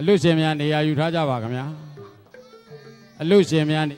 အလွတ်ရှင်များနေရာယူထားကြပါခင်ဗျာအလွတ်ရှင်များနေ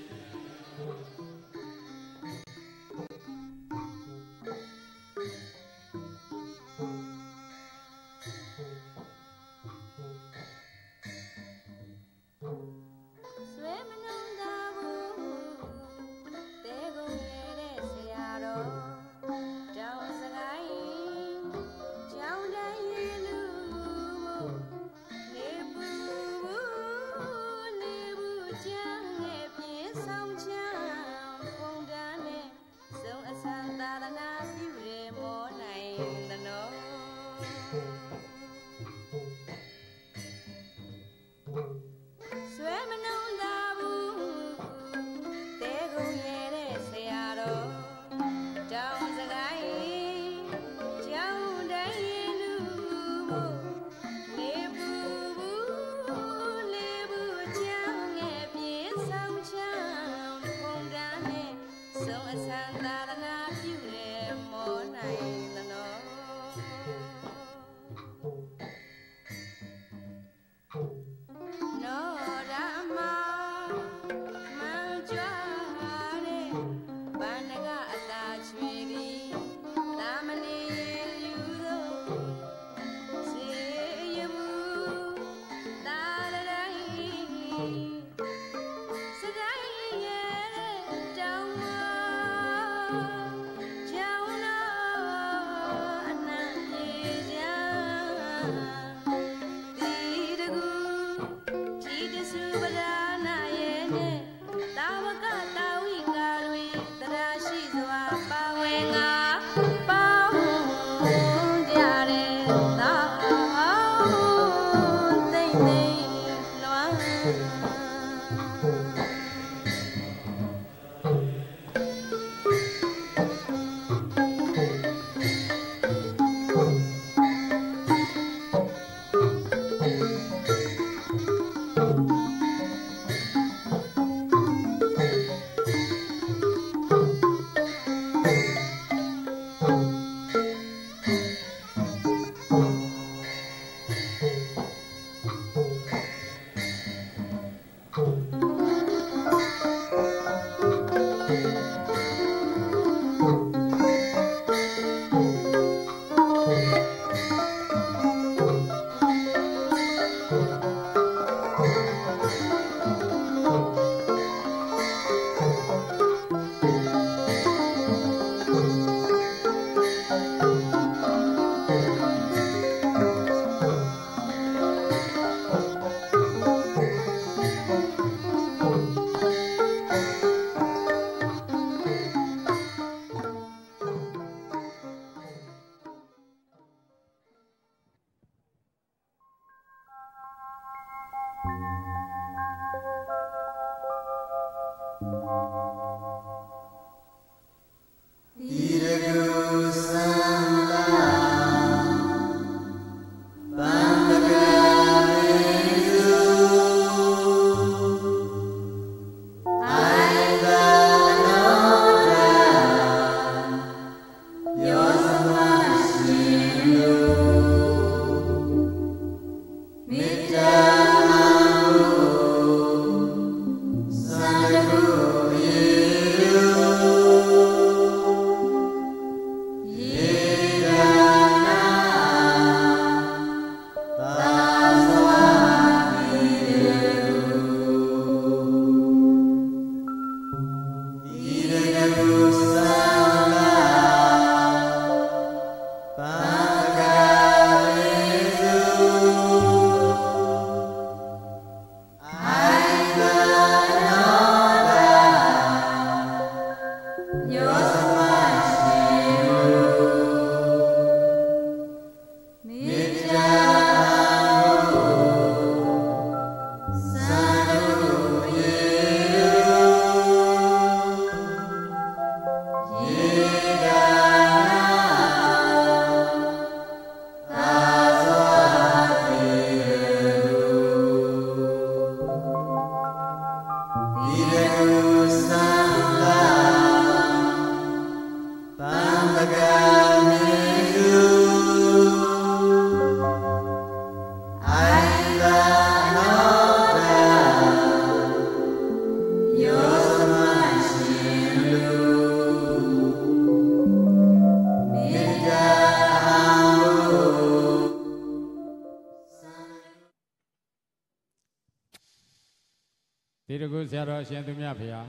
တေတကုဆရာတော်ရှင်သူမြတ်ဖေဟာ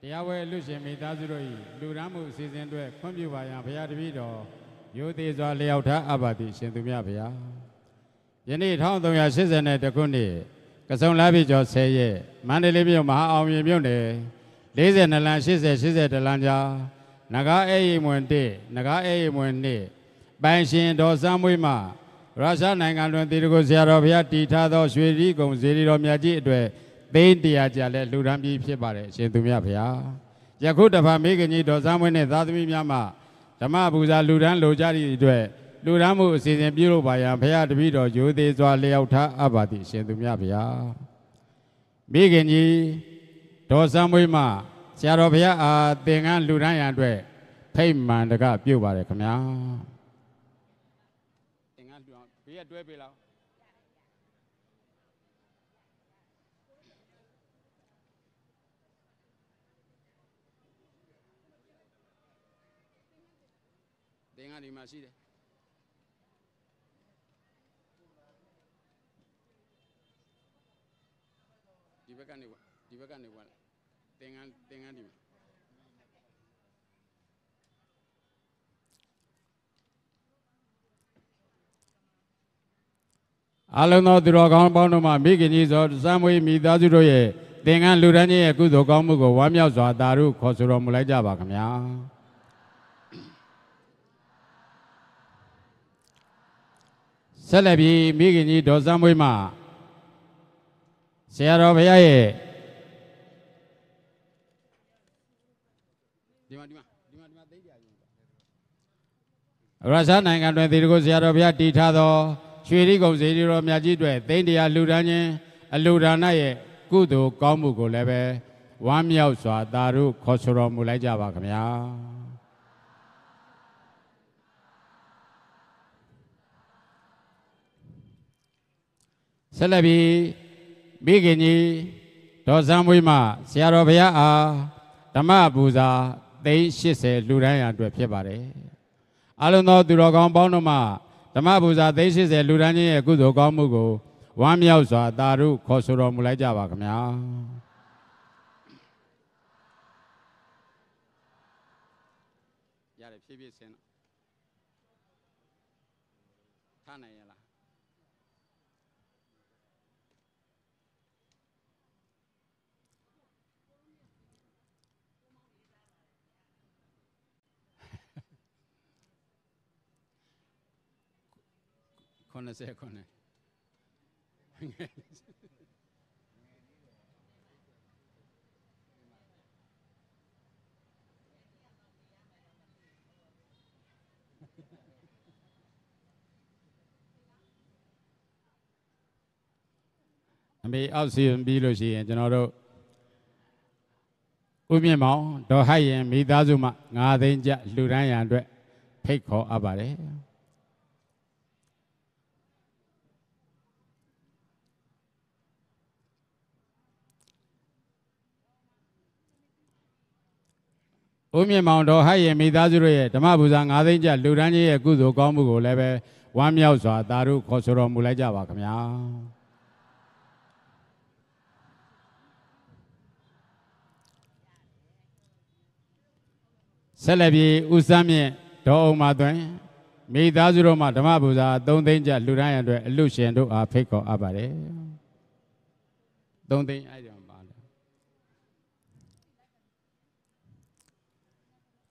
တရားဝဲလူရှင်မိသားစုတို့၏လူရမ်းမှုအစီအစဉ်အတွက်ခွင့်ပြုပါရန်ဘုရားတပည့်တော်ရိုသေစွာလျောက်ထားအပ်ပါသည်ရှင်သူမြတ်ဖေဟာယနေ့1380ခုနှစ်ကစုံလာပြီကျော်10ရက်မန္တလေးမြို့မဟာအောင်မြေမြို့နယ်42လမ်း80 80လမ်းကြားနဂါအေးရီမွန်1နဂါအေးရီမွန်2ပိုင်ရှင်တော်စမ်းမွေးမှရုရှားနိုင်ငံတွင်တေတကုဆရာတော်ဘုရားတည်ထားသောရွှေရီကုံဇေဒီတော်မြတ်ကြီးအတွေ့ သိန်းတရားကြလဲလှူဒန်းပြီးဖြစ်ပါတယ်အရှင်သူမြတ်ဘုရားယခုတဖန်မိခင်ကြီးတော်စမ်းမွေးနဲ့သာသမီများမှဓမ္မပူဇာလှူဒန်းလိုကြသည့်အတွက်လူရမ်းမှုအစီအစဉ်ပြုလုပ်ပါရန်ဘုရားတပည့်တော်ရိုသေစွာလျောက်ထားအပ်ပါသည်ရှင်သူမြတ်ဘုရားမိခင်ကြီးဒေါ်စံမွေးမှဆရာတော်ဘုရားအားသင်္ကန်းလူရမ်းရန်အတွက်ဖိတ်မှန်တကပြုတ်ပါတယ်ခင်ဗျာသင်္ကန်းလူအောင်ဘေးကတွဲပေးလောက် ကန်းဒီမှာရှိတယ်ဒီဘက်ကနေဝင်ဒီဘက်ကနေဝင်သင်္ကန်းသင်္ကန်းဒီမှာအလုံးသောသူတော်ကောင်းပေါင်းတို့မှမိခင်ကြီးသောစံမွေးမိသားစုတို့ရဲ့သင်္ကန်းလူရန်ကြီးရဲ့ကုသိုလ်ကောင်းမှုကိုဝမ်းမြောက်စွာတာရုခေါ်ဆိုတော်မူလိုက်ကြပါခင်ဗျာ ဆက်လက်ပြီးမိခင်ကြီးဒေါ်စံမွေးမှဆရာတော်ဘုရားရဲ့ဒီမှာဒီမှာဒီမှာဒီမှာသိကြရင်ရုရှားနိုင်ငံတွင်သီတကုဆရာတော်ဘုရားတည်ထားသောရွှေရိကုံစေတီတော်မြတ်ကြီးတွေသိန်းတရားလှူဒန်းခြင်းအလှူဒါနရဲ့ကုသိုလ်ကောင်းမှုကိုလည်းပဲဝမ်းမြောက်စွာသာရုခေါ်ဆိုတော်မူလိုက်ကြပါခင်ဗျာ ဆက်လက်ပြီးမိခင်ကြီးဒေါ်စံမွေးမှဆရာတော်ဘုရားအားဓမ္မပူဇာသိန်း80လူတိုင်းရအတွက်ဖြစ်ပါတယ်အလုံးသောသူတော်ကောင်းပေါင်းတို့မှဓမ္မပူဇာသိန်း80လူတိုင်းချင်းရဲ့ကုသိုလ်ကောင်းမှုကိုဝမ်းမြောက်စွာတာရုခေါ်ဆိုတော်မူလိုက်ကြပါခင်ဗျာရတယ်ဖြည်းဖြည်းဆင်းတော့ထားနိုင်ရလား 90ခုနှစ်အမေအောက်စီရင်ပြီးလို့ရှိရင်ကျွန်တော်တို့ဥမြင့်မောင်ဒေါ်ဟရင်မိသားစုမှ9သိန်းကျလှူဒန်းရန်အတွက်ဖိတ်ခေါ်အပ်ပါတယ် ဦးမြင့်မောင်တော်ဟရင်မိသားစုတို့ရဲ့ဓမ္မပူဇာ9သိန်းကျလူဒန်းကြီးရဲ့ကုသိုလ်ကောင်းမှုကိုလည်းပဲဝမ်းမြောက်စွာသာတို့ခေါ်ဆိုတော်မူလိုက်ကြပါခင်ဗျာဆက်လက်ပြီးဦးစမ်းမြင့်ဒေါ်အောင်မသွင်မိသားစုတို့မှဓမ္မပူဇာ3သိန်းကျလူဒန်းရအတွက်အလူရှင်တို့အားဖိတ်ခေါ်အပ်ပါတယ်3သိန်းအဲ့ဒီ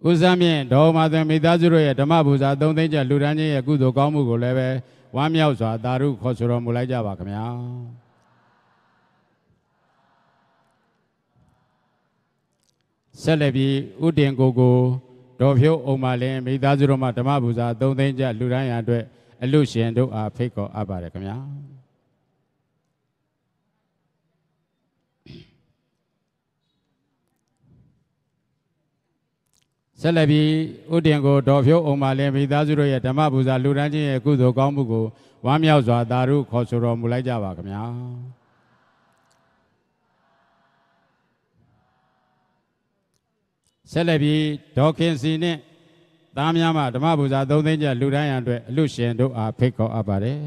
ဦးစမ်းမြင့်ဒေါ်မာသင်မိသားစုတို့ရဲ့ဓမ္မပူဇာ၃သိန်းကျလူဒန်းချင်းရဲ့ကုသိုလ်ကောင်းမှုကိုလည်းပဲဝမ်းမြောက်စွာသာရုခေါ်ဆိုတော်မူလိုက်ကြပါခင်ဗျာဆက်လက်ပြီးဥတင်ကိုကိုဒေါ်ဖြိုးအုံမာလင်းမိသားစုတို့မှဓမ္မပူဇာ၃သိန်းကျလူဒန်းရန်အတွက်အလူရှင်တို့အားဖိတ်ခေါ်အပ်ပါတယ်ခင်ဗျာ ဆက်လက်ပြီးဥတင်ကိုဒေါ်ဖြိုးအုံမာလင်းမိသားစုတို့ရဲ့ဓမ္မပူဇာလူဒန်းချင်းရဲ့ကုသိုလ်ကောင်းမှုကိုဝမ်းမြောက်စွာသာရုခေါ်ဆိုတော်မူလိုက်ကြပါခင်ဗျာဆက်လက်ပြီးဒေါခင်စီနဲ့သားများမှဓမ္မပူဇာ၃သိန်းကျလူဒန်းရန်အတွက်အလူရှင်တို့အားဖိတ်ခေါ်အပ်ပါတယ်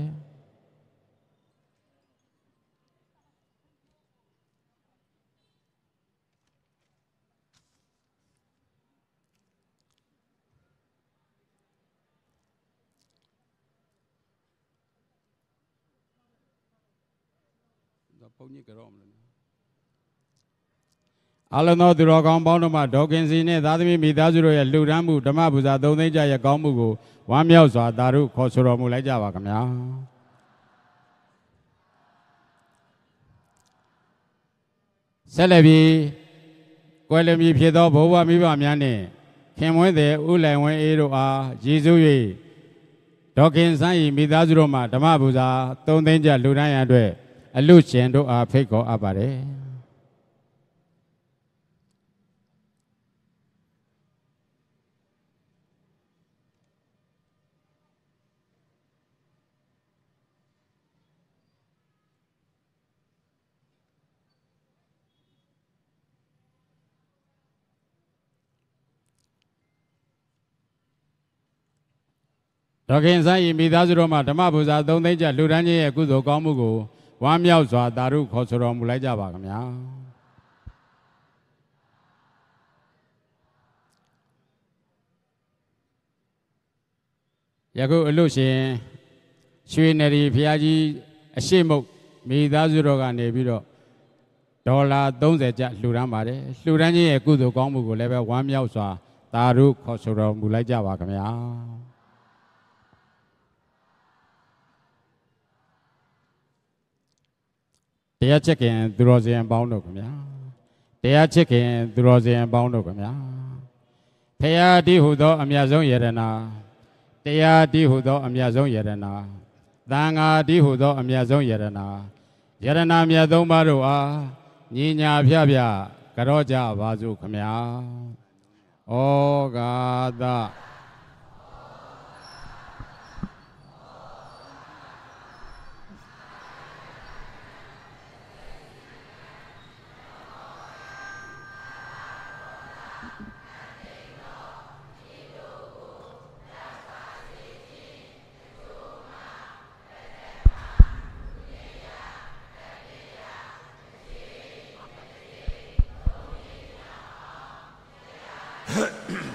ဘုန်းကြီးကြောမလို့နော် အလုံးသောသူတော်ကောင်းပေါင်းတို့မှဒေါကင်စီနှင့်သာသမီမိသားစုတို့ရဲ့လှူဒန်းမှုဓမ္မပူဇာသုံးသိန်းကြရဲ့ကောင်းမှုကိုဝမ်းမြောက်စွာသာဓုခေါ်ဆိုတော်မူလိုက်ကြပါခင်ဗျာဆက်လက်ပြီးကွယ်လွန်ပြီဖြစ်သောဘိုးဘွားမိဘများနှင့်ခင်မွန်းတဲ့ဥလိုင်ဝင်းအေးတို့အားရည်စူး၍ဒေါခင်စန်းဤမိသားစုတို့မှဓမ္မပူဇာသုံးသိန်းကြလှူဒန်းရန်အတွက်အလူရှင်တို့အားဖိတ်ခေါ်အပ်ပါတယ် ဒေါခင်ဆိုင်မိသားစုတော်မှာဓမ္မပူဇာသုံးသိန်းကျလှူဒန်းခြင်းရဲ့ကုသိုလ်ကောင်းမှုကိုဝမ်းမြောက်စွာသာဓုခေါ်ဆိုတော်မူလိုက်ကြပါခင်ဗျာယခုအလို့ရှင်ရွှေနယ်ရီဖျားကြီးအရှိမုတ်မိသားစုတော်ကနေပြီးတော့ဒေါ်လာ30ကျလှူဒန်းပါတယ်လှူဒန်းခြင်းရဲ့ကုသိုလ်ကောင်းမှုကိုလည်းပဲဝမ်းမြောက်စွာသာဓုခေါ်ဆိုတော်မူလိုက်ကြပါခင်ဗျာ တရားချစ်ခင်သူတော်စင်ပေါင်းတို့ခင်ဗျာတရားချစ်ခင်သူတော်စင်ပေါင်းတို့ခင်ဗျာဖရာတိဟုသော အမြတ်ဆုံးယရနာတရားတိဟုသော အမြတ်ဆုံးယရနာသံဃာတိဟုသော အမြတ်ဆုံးယရနာယရနာမြတ်သုံးပါးတို့အားညီညာဖျဖျကြောကြပါစို့ခင်ဗျာဩဃာသ Huh?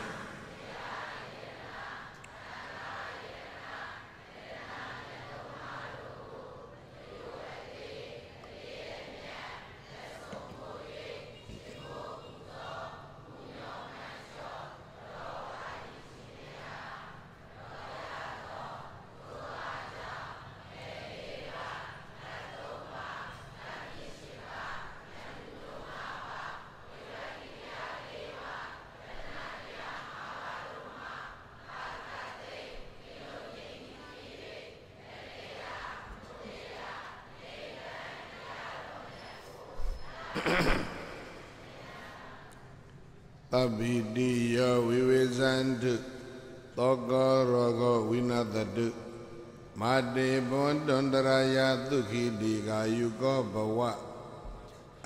တွန္တရာယသုခိတိကာယုကောဘဝ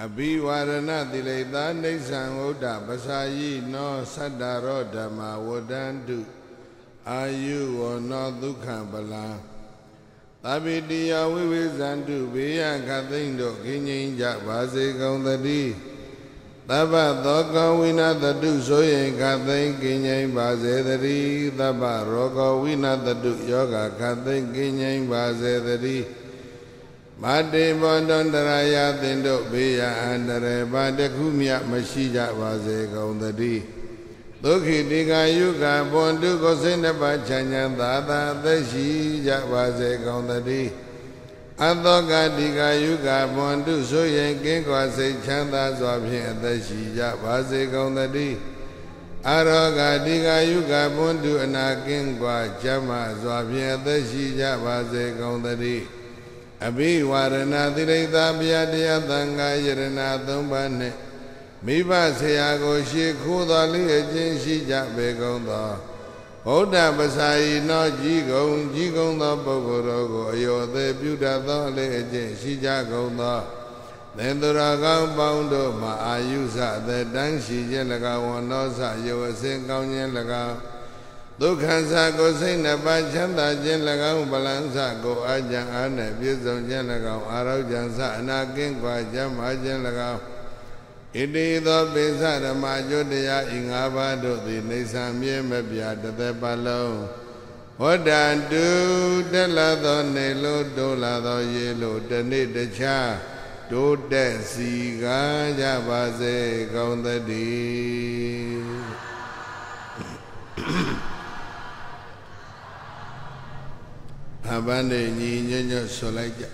အဘိဝရဏတိလေသာနေသံဝုဒ္ဓပစာယိနောသတ္တရောဓမ္မဝဒန္တုအာယုဝနောဒုက္ခံပလံသဗ္ဗိတိယဝိဝေဇန္တုဘေယခသိမ့်တို့ခင်းငိမ့်ကြပါစေကုန်သတည်း သဗ္ဗသောကဝိနာတတုဆိုရင်ခသိမ့်ကင်းငြိမ်ပါစေတည်းသဗ္ဗရောဂဝိနာတတုယောဂခသိမ့်ကင်းငြိမ်ပါစေတည်းမာတေဘောတန္တရာယသင်တို့ဘေးရအန္တရဘာတခုမြမရှိကြပါစေကုန်တည်းဒုက္ခိတိကယုကဘွန်တုကိုစိတ်နှပါချမ်းချမ်းသာသာအသက်ရှိကြပါစေကုန်တည်း အသောကတိကယုကဘွန်တုဆိုရင်ကင်းကွာစိတ်ချမ်းသာစွာဖြင့်အသက်ရှိကြပါစေကုန်တည်းအရောဂတိကယုကဘွန်တုအနာကင်းကွာကျမ်းမာစွာဖြင့်အသက်ရှိကြပါစေကုန်တည်းအဘိဝရဏသီရိတာဗျာတရားသံဃာယရဏသုံးပါးနှင့်မိဘဆရာကိုရှေ့ခိုးတော်လေးအချင်းရှိကြပေကုန်သော ဗုဒ္ဓပစာယီနောကြီးကုံကြီးကုံသောပုဂ္ဂိုလ်တို့ကိုအယောသေးပြုတတ်သောအလေးအကျင့်ရှိကြကုန်သောသင်္သူရကောင်းပေါင်းတို့မှာအာယုစအသက်တန်းရှိခြင်း၎င်းဝန္နောစယောအစဉ်ကောင်းခြင်း၎င်းဒုက္ခဆာကိုစိတ်နှစ်ပါးချမ်းသာခြင်း၎င်းဗလန်းဆကိုအာကြံအားနဲ့ပြည့်စုံခြင်း၎င်းအာရောကြံဆအနာကင်းကွာကြမ်းမာခြင်း၎င်း ဣတိသောပိစဓမ္မကျွတ်တရားဤ၅ပါးတို့သည်နေဆံမြဲမပြတသက်ပလုံးဝဒ္ဒန္တုတက်လာသောနေလို့တိုးလာသောရေလို့တနေ့တခြားတိုးတက်စီကားကြပါစေကောင်းသတည်းအဘန်းနေညီညွတ်ညွတ်ဆွလိုက်ကြ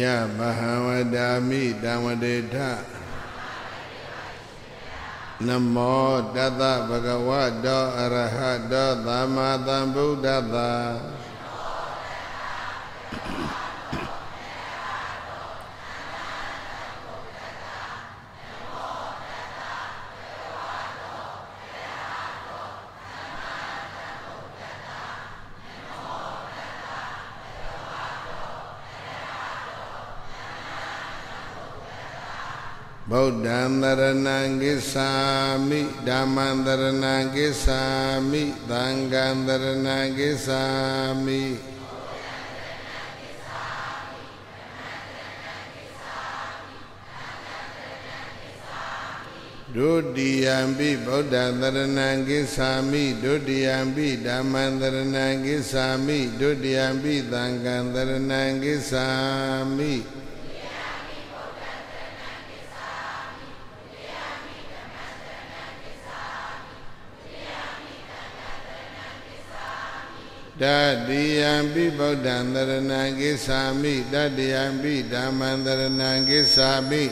ယမဟာဝဒာမိတံဝတေထနမောတတဗဂဝတောအရဟတောသမ္မာသမ္ဗုဒ္ဓတ္ဗုဒ္ဓံတရဏံကိစ္ဆာမိဓမ္မံတရဏံကိစ္ဆာမိသံဃံတရဏံကိစ္ဆာမိဒုတိယံပိဗုဒ္ဓံတရဏံကိစ္ဆာမိဒုတိယံပိဓမ္မံတရဏံကိစ္ဆာမိဒုတိယံပိသံဃံတရဏံကိစ္ဆာမိ တတိယံပိဗုဒ္ဓံတရဏံကိစ္ဆာမိတတိယံပိဓမ္မံတရဏံကိစ္ဆာမိ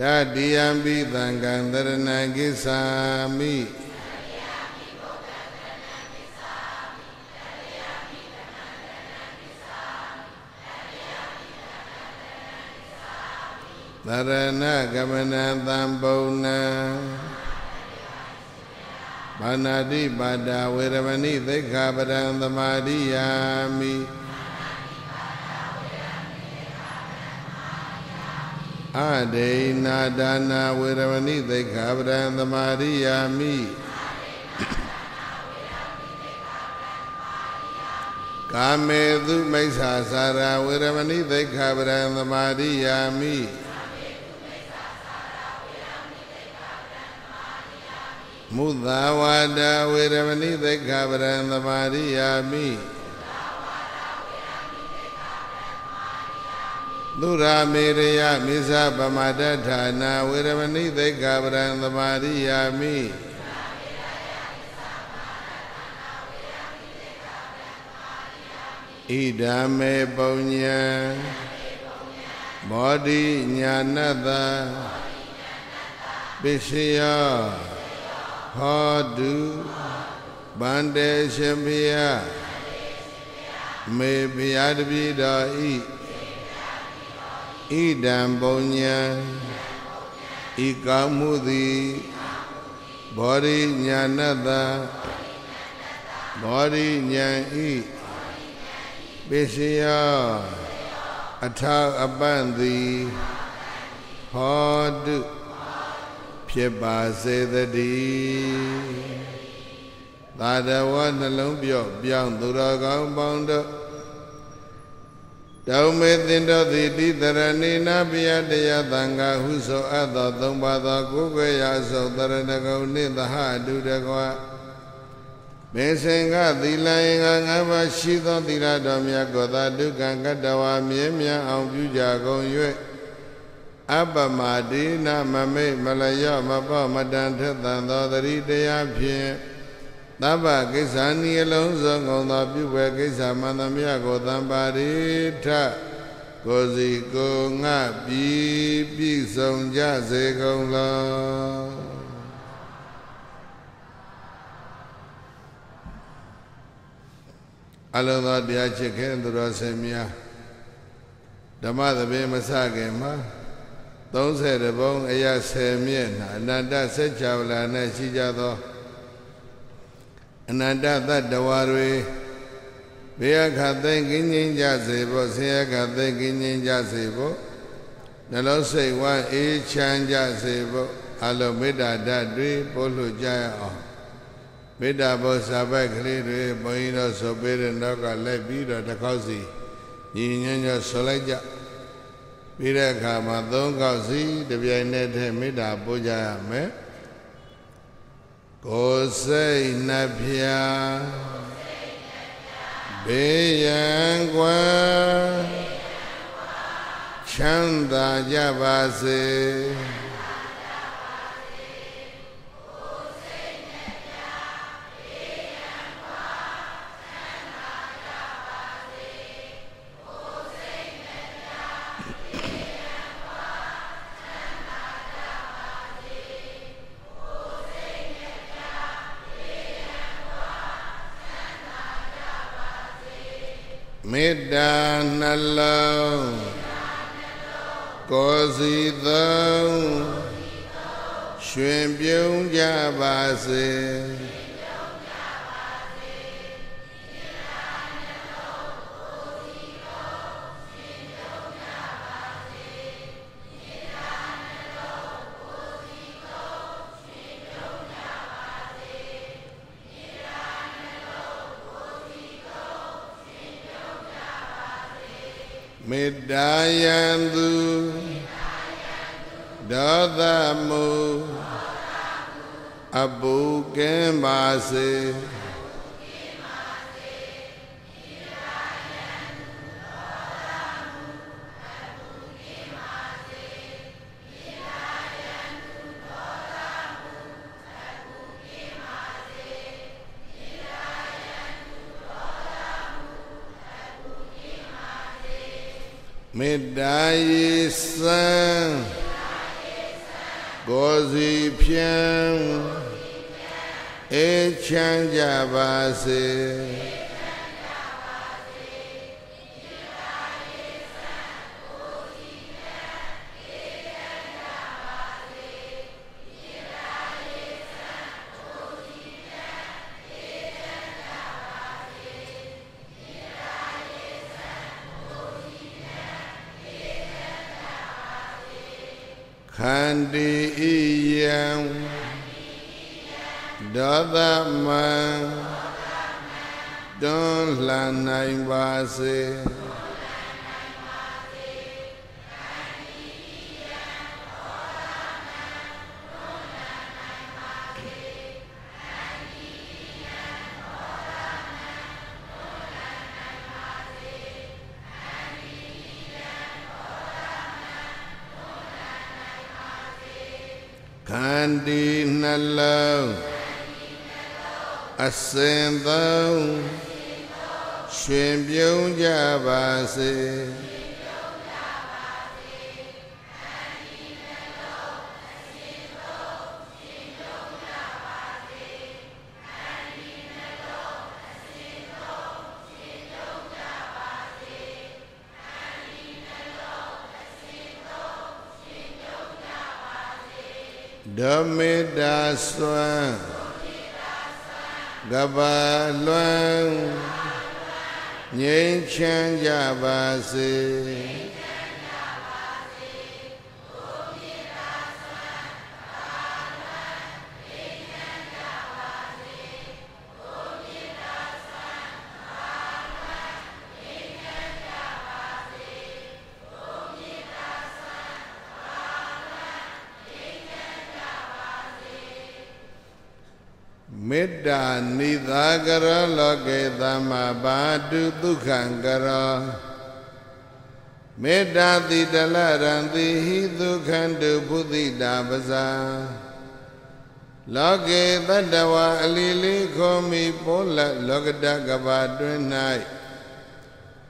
တတိယံပိသံဃံတရဏံကိစ္ဆာမိသရဏကမနံသံပုံနံ ဘာနာတိပါဒဝေရမဏိသိက္ခာပဒံသမာဓိယာမိအဒိနာဒါနာဝေရမဏိသိက္ခာပဒံသမာဓိယာမိကာမေသူမိစ္ဆာစာရာဝေရမဏိသိက္ခာပဒံသမာဓိယာမိ မုသာဝါဒဝေရမဏိသိက္ခာပရံသမာရိယာမိသုရာမေရယမိစ္ဆပမတ္ဌာနာဝေရမဏိသိက္ခာပရံသမာရိယာမိဣဒာမေပုံညံမောတိညာနတ္တပစ္စယော ဟောတုဗန္တေရှင်ဘုရားမေဘုရားတပည့်တော်ဤဣဒံပုံညာဤကောင်းမှုသည်ဘောရိညာဏတ္တဘောရိညာဤပစ္စယအထောက်အပန့်သည်ဟောတု ဖြစ်ပါစေတည်းသာတဝနှလုံးပြော့ပြောင်းသူတော်ကောင်းပေါင်းတို့တောမေတင်တော်သည်တိတရဏိနာပိယတရားသံဃာဟုဆိုအပ်သောသုံးပါးသောကိုယ်ွယ်ရာဆိုတရဏဂုံနှင့်သဟအတုတကွာမေစင်ကသီလင်္ဂငါးပါးရှိသောသီလတော်မြတ်ကိုသာဒုက္ခကတ္တဝါမြဲမြံအောင်ပြုကြကုန်၍ အပမတိနာမမိတ်မလျော့မပေါ့မတန်ထက်သန်သောတတိတရားဖြင့်သဗ္ဗကိစ္ဆာနိအလုံးစုံကုန်သောပြုဝဲကိစ္ဆာမန္တမြကိုသံပါရိထကိုစီကိုငါပြီးပြည့်စုံကြစေကုန်လောအလုံးသောတရားချစ်ခင်သူတော်စင်များဓမ္မသဘင်မစခင်မှာ 30ဘုံအရာ10မြင့်နာအနန္တစัจ java လာ၌ရှိကြသောအနန္တသတ္တဝါတွေဘေယခသိကင်းငင်းကြစေဖို့ဆင်းရဲခသိကင်းငင်းကြစေဖို့နှလုံးစိတ်ဝမ်းအေးချမ်းကြစေဖို့အလုံးမေတ္တာဓာတ်တွေပို့လို့ကြရအောင်မေတ္တာဘောစာပိုက်ကလေးတွေဘုန်းကြီးတို့ဆိုပေးတဲ့နောက်ကလိုက်ပြီးတော့တစ်ခေါက်စီညီညွတ်ညွတ်ဆိုလိုက်ကြ ပြီးတဲ့အခါမှာသုံးခေါက်စီတပြိုင်နက်တည်းမေတ္တာပို့ကြရမယ်ကိုယ်စိတ်နှဖျားဘေးရန်ကွယ်ချမ်းသာကြပါစေ မေတ္တာနှလုံးကိုယ်စီသုံးရွှင်ပြုံးကြပါစေ မေတ္တာယံသူဒေါသမုအပုကင်းပါစေ မေတ္တာယေစံကိုယ်စီဖြံအေးချမ်းကြပါစေ န္တီဣယံဒေါသမံတွန်းလှန်နိုင်ပါစေ စေဓမေတ္တာစွမ်းကဘာလွမ်း ငြိမ်းချမ်းကြပါစေ သာကရောလောကေသမ္မာဘာတုဒုက္ခံကရောမေတ္တာတိတလရံတိဟိဒုက္ခံတုဘုသိတာပဇာလောကေတတ္တဝါအလီလေးခေါ်မိပေါ်လက်လောကတကဘာတွင်၌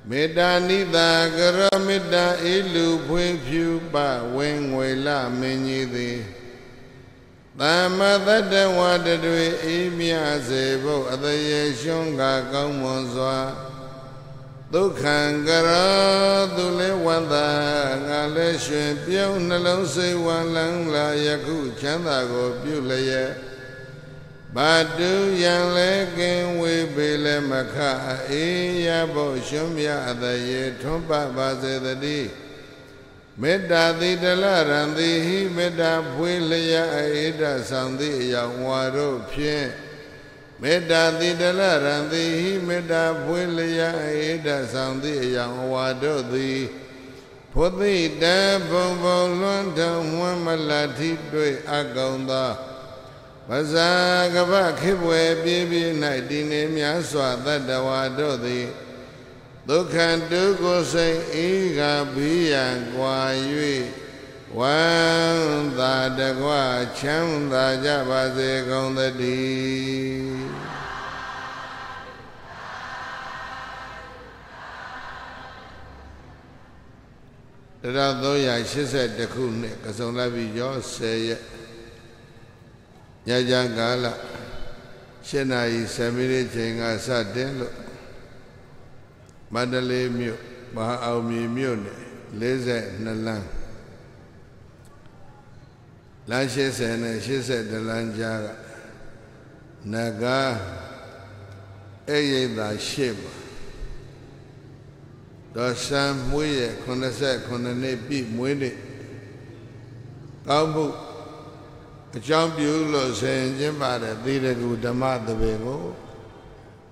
မေတ္တာနိသာကရောမေတ္တာအေလူဖွေးဖြူပဝင်းငွေလမင်းကြီးသည် သမ္မတတ္တဝတတွေအေးမြစေဖို့အတရေရှုံးကကောင်းမွန်စွာပဒုက္ခံကရောသူလဲဝန္တာငါလဲရွှင်ပြုံးနှလုံးစိတ်ဝမ်းလန်းလာယခုချမ်းသာကိုပြုလျက်ဘာတုယံလဲကင်ဝေပေလဲမခအေးရဖို့ရှုံးမြအတရေထွန်းပပါစေတည်း မေတ္တာတိတလရံတိဟိမေတ္တာဖွေလျက်အေဒဆောင်သည့်အယောင်ဝါတို့ဖြင့်မေတ္တာတိတလရံတိဟိမေတ္တာဖွေလျက်အေဒဆောင်သည့်အယောင်ဝါတို့သည်ဖုသိတံဘုံဘုံလွန်းထုံမွမ်းမလတိတွေ့အကောင်သောပဇာကပခိဘွယ်ပြည့်ပြည့်၌တည်နေများစွာတတ္တဝါတို့သည် ဒုက္ခဒုက္ခစိတ်ဤကဘိယံကွာ၍ဝမ်းသာတကွချမ်းသာကြပါစေကုန်သတည်း1382ခုနှစ်ကစုံလက်ပြီးရော10ရက်ညချမ်းကာလ7နာရီ7မိနစ်ချိန်ကစတင်လို့ မန္တလေးမြို့မဟာအောင်မြေမြို့နယ်42လမ်းလမ်း80နဲ့80လမ်းကြားကနဂါအဲ့ရိပ်သာရှေ့မှာတော်ဆံမွေးရဲ့89နှစ်ပြည့်မွေးနေ့ကောင်းမှုအကြောင်းပြုလို့ဆင်ကျင်းပါတဲ့သီရကုဓမ္မသဘင်ကို